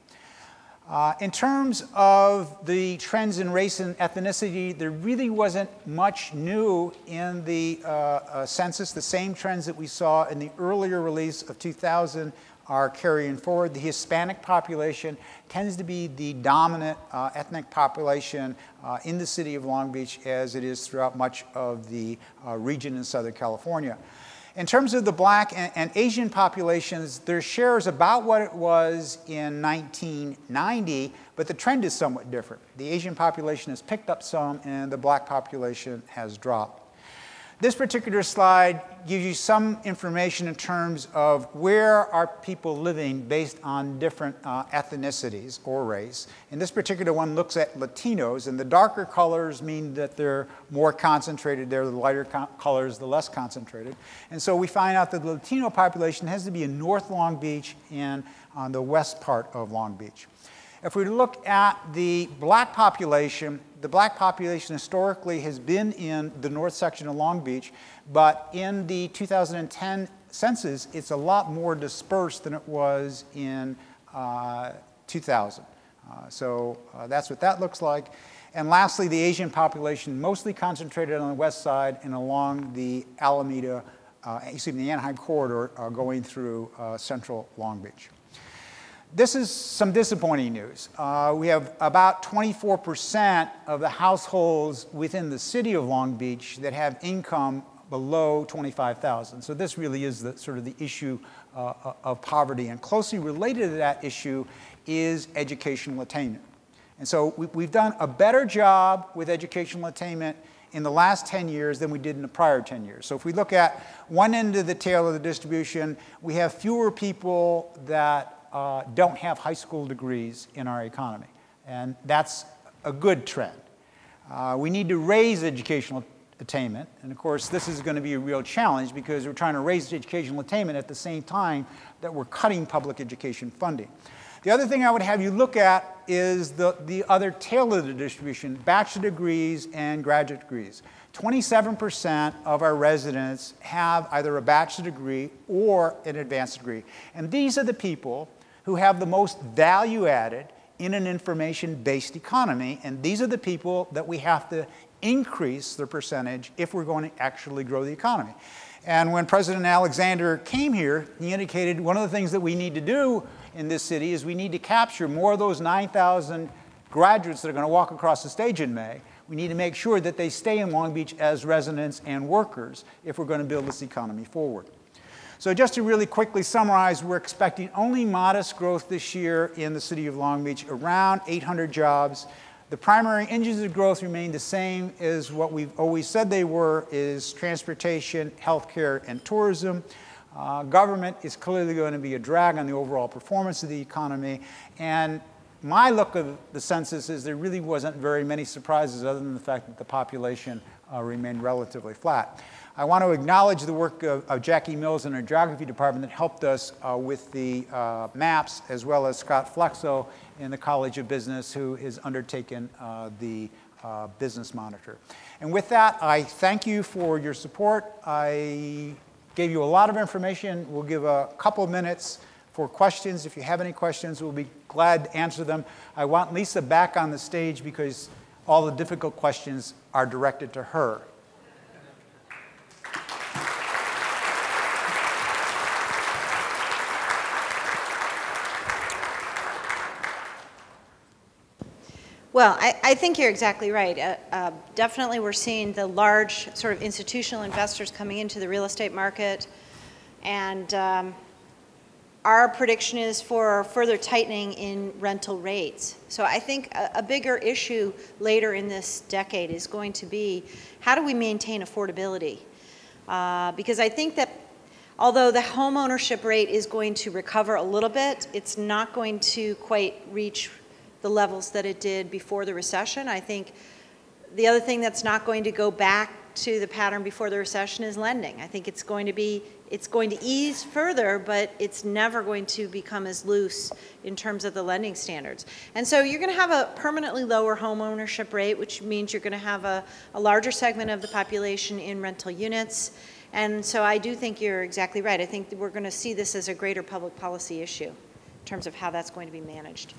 Uh, in terms of the trends in race and ethnicity, there really wasn't much new in the uh, uh, census. The same trends that we saw in the earlier release of 2000 are carrying forward. The Hispanic population tends to be the dominant uh, ethnic population uh, in the city of Long Beach, as it is throughout much of the uh, region in Southern California. In terms of the black and, and, Asian populations, their share is about what it was in 1990, but the trend is somewhat different. The Asian population has picked up some, and the black population has dropped. This particular slide gives you some information in terms of where are people living based on different uh, ethnicities or race. And this particular one looks at Latinos, and the darker colors mean that they're more concentrated there, the lighter co colors, the less concentrated. And so we find out that the Latino population has to be in North Long Beach and on the west part of Long Beach. If we look at the black population, the black population historically has been in the north section of Long Beach, but in the 2010 census, it's a lot more dispersed than it was in uh, 2000. Uh, so uh, that's what that looks like. And lastly, the Asian population mostly concentrated on the west side and along the Alameda, uh, excuse me, the Anaheim corridor uh, going through uh, central Long Beach. This is some disappointing news. Uh, we have about 24% of the households within the city of Long Beach that have income below 25,000. So this really is the, sort of the issue uh, of poverty. And closely related to that issue is educational attainment. And so we, we've done a better job with educational attainment in the last 10 years than we did in the prior 10 years. So if we look at one end of the tail of the distribution, we have fewer people that uh, don't have high school degrees in our economy. And that's a good trend. Uh, we need to raise educational attainment. And of course, this is going to be a real challenge because we're trying to raise educational attainment at the same time that we're cutting public education funding. The other thing I would have you look at is the, the other tail of the distribution, bachelor degrees and graduate degrees. 27% of our residents have either a bachelor degree or an advanced degree. And these are the people who have the most value added in an information based economy. And these are the people that we have to increase their percentage if we're going to actually grow the economy. And when President Alexander came here, he indicated one of the things that we need to do in this city is we need to capture more of those 9,000 graduates that are going to walk across the stage in May. We need to make sure that they stay in Long Beach as residents and workers if we're going to build this economy forward. So just to really quickly summarize, we're expecting only modest growth this year in the city of Long Beach, around 800 jobs. The primary engines of growth remain the same as what we've always said they were, is transportation, healthcare, and tourism. Uh, government is clearly going to be a drag on the overall performance of the economy. And my look of the census is there really wasn't very many surprises other than the fact that the population uh, remained relatively flat. I want to acknowledge the work of, of Jackie Mills in our geography department that helped us uh, with the uh, maps, as well as Scott Flexo in the College of Business, who has undertaken uh, the uh, business monitor. And with that, I thank you for your support. I Gave you a lot of information. We'll give a couple of minutes for questions. If you have any questions, we'll be glad to answer them. I want Lisa back on the stage because all the difficult questions are directed to her. Well, I, I, think you're exactly right. Uh, uh, definitely, we're seeing the large sort of institutional investors coming into the real estate market, and um, our prediction is for further tightening in rental rates. So I think a, a bigger issue later in this decade is going to be how do we maintain affordability? Uh, because I think that although the home ownership rate is going to recover a little bit, it's not going to quite reach the levels that it did before the recession. I think the other thing that's not going to go back to the pattern before the recession is lending. I think it's going to be it's going to ease further, but it's never going to become as loose in terms of the lending standards. And so you're going to have a permanently lower home ownership rate, which means you're going to have a, a larger segment of the population in rental units. And so I do think you're exactly right. I think we're going to see this as a greater public policy issue in terms of how that's going to be managed.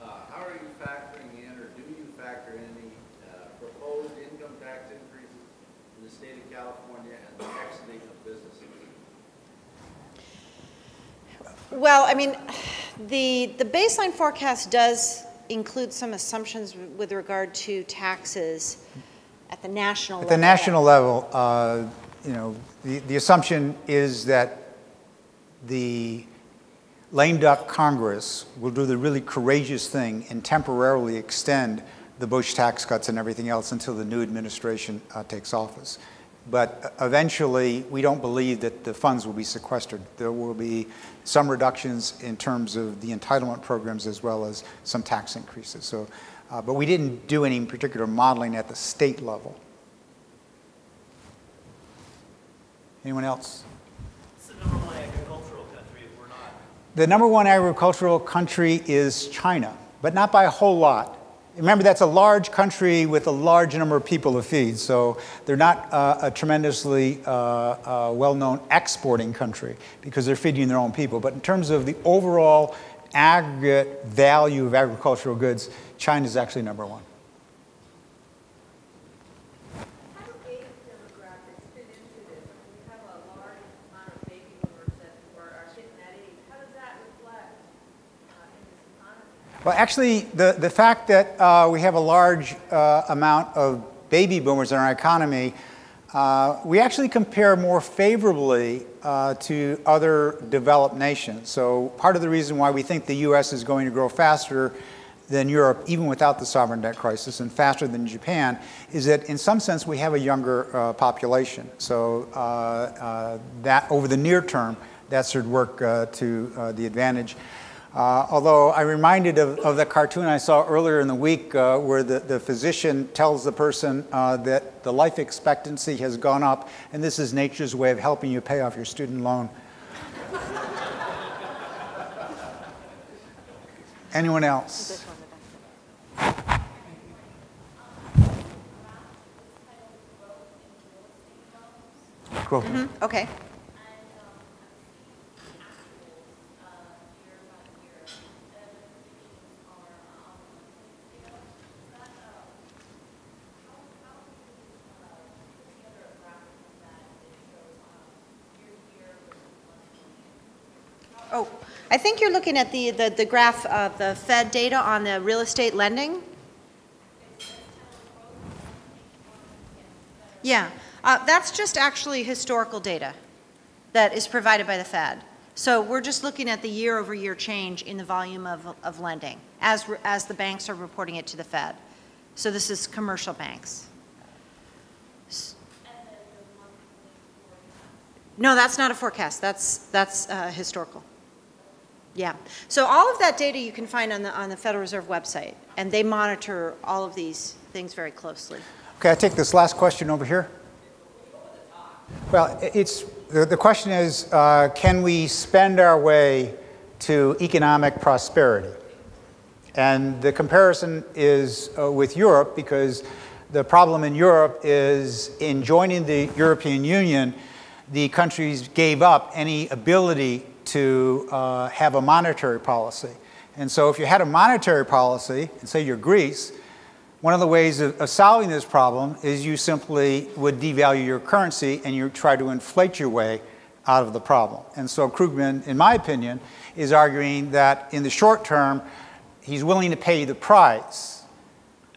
Uh, how are you factoring in, or do you factor in any uh, proposed income tax increases in the state of California and the exiting of businesses? Well, I mean, the, the baseline forecast does include some assumptions with regard to taxes at the national at level. the national level, uh, you know, the, the assumption is that the lame duck Congress will do the really courageous thing and temporarily extend the Bush tax cuts and everything else until the new administration uh, takes office. But eventually, we don't believe that the funds will be sequestered. There will be some reductions in terms of the entitlement programs as well as some tax increases. So, uh, but we didn't do any particular modeling at the state level. Anyone else? The number one agricultural country, the number one agricultural country is China, but not by a whole lot. Remember, that's a large country with a large number of people to feed, so they're not uh, a tremendously uh, uh, well known exporting country because they're feeding their own people. But in terms of the overall aggregate value of agricultural goods, China is actually number one. Well, actually, the, the fact that uh, we have a large uh, amount of baby boomers in our economy, uh, we actually compare more favorably uh, to other developed nations. So, part of the reason why we think the U.S. is going to grow faster than Europe, even without the sovereign debt crisis, and faster than Japan, is that in some sense we have a younger uh, population. So, uh, that over the near term, that should work to the advantage. Uh, although I'm reminded of, of, the cartoon I saw earlier in the week uh, where the, the physician tells the person uh, that the life expectancy has gone up and this is nature's way of helping you pay off your student loan. Anyone else? Cool. Mm -hmm. Okay. Oh, I think you're looking at the, the, the graph of the Fed data on the real estate lending. Yeah, uh, that's just actually historical data. that is provided by the Fed. So we're just looking at the year-over-year change in the volume of, of lending as, as the banks are reporting it to the Fed. So this is commercial banks. No, that's not a forecast. That's, that's uh, historical. Yeah. So all of that data you can find on the, on the Federal Reserve website, and they monitor all of these things very closely. Okay, I take this last question over here. Well, it's, the, the question is, uh, can we spend our way to economic prosperity? And the comparison is uh, with Europe because the problem in Europe is in joining the European Union, the countries gave up any ability to uh, have a monetary policy. And so if you had a monetary policy, and say you're Greece, one of the ways of, of solving this problem is you simply would devalue your currency and you try to inflate your way out of the problem. And so Krugman, in my opinion, is arguing that in the short term, he's willing to pay the price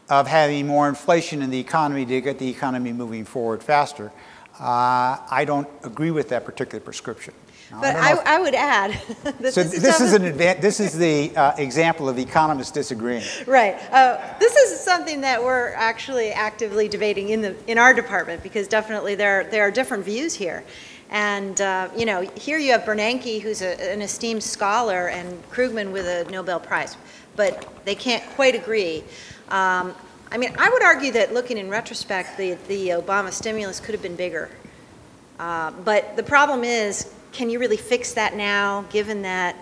of having more inflation in the economy to get the economy moving forward faster. Uh, I don't agree with that particular prescription. Now, But don't I, I would add <laughs> that so this is this is an advan- this is the uh, example of economists disagreeing. Right. Uh, this is something that we're actually actively debating in the in our department because definitely there there are different views here, and uh, you know here you have Bernanke who's a, an esteemed scholar and Krugman with a Nobel Prize, but they can't quite agree. Um, I mean, I would argue that looking in retrospect, the the Obama stimulus could have been bigger. Uh, but the problem is, can you really fix that now, given that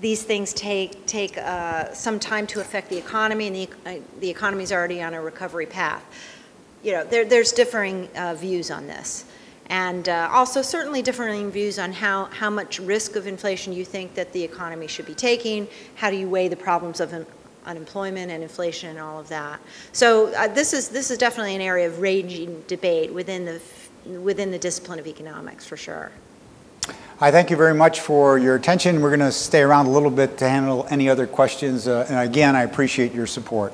these things take, take uh, some time to affect the economy, and the, uh, the economy's already on a recovery path? You know, there, there's differing uh, views on this. And uh, also certainly differing views on how, how much risk of inflation you think that the economy should be taking. How do you weigh the problems of un- unemployment and inflation and all of that? So uh, this is, this is definitely an area of raging debate within the, within the discipline of economics, for sure. I thank you very much for your attention. We're going to stay around a little bit to handle any other questions. Uh, and again, I appreciate your support.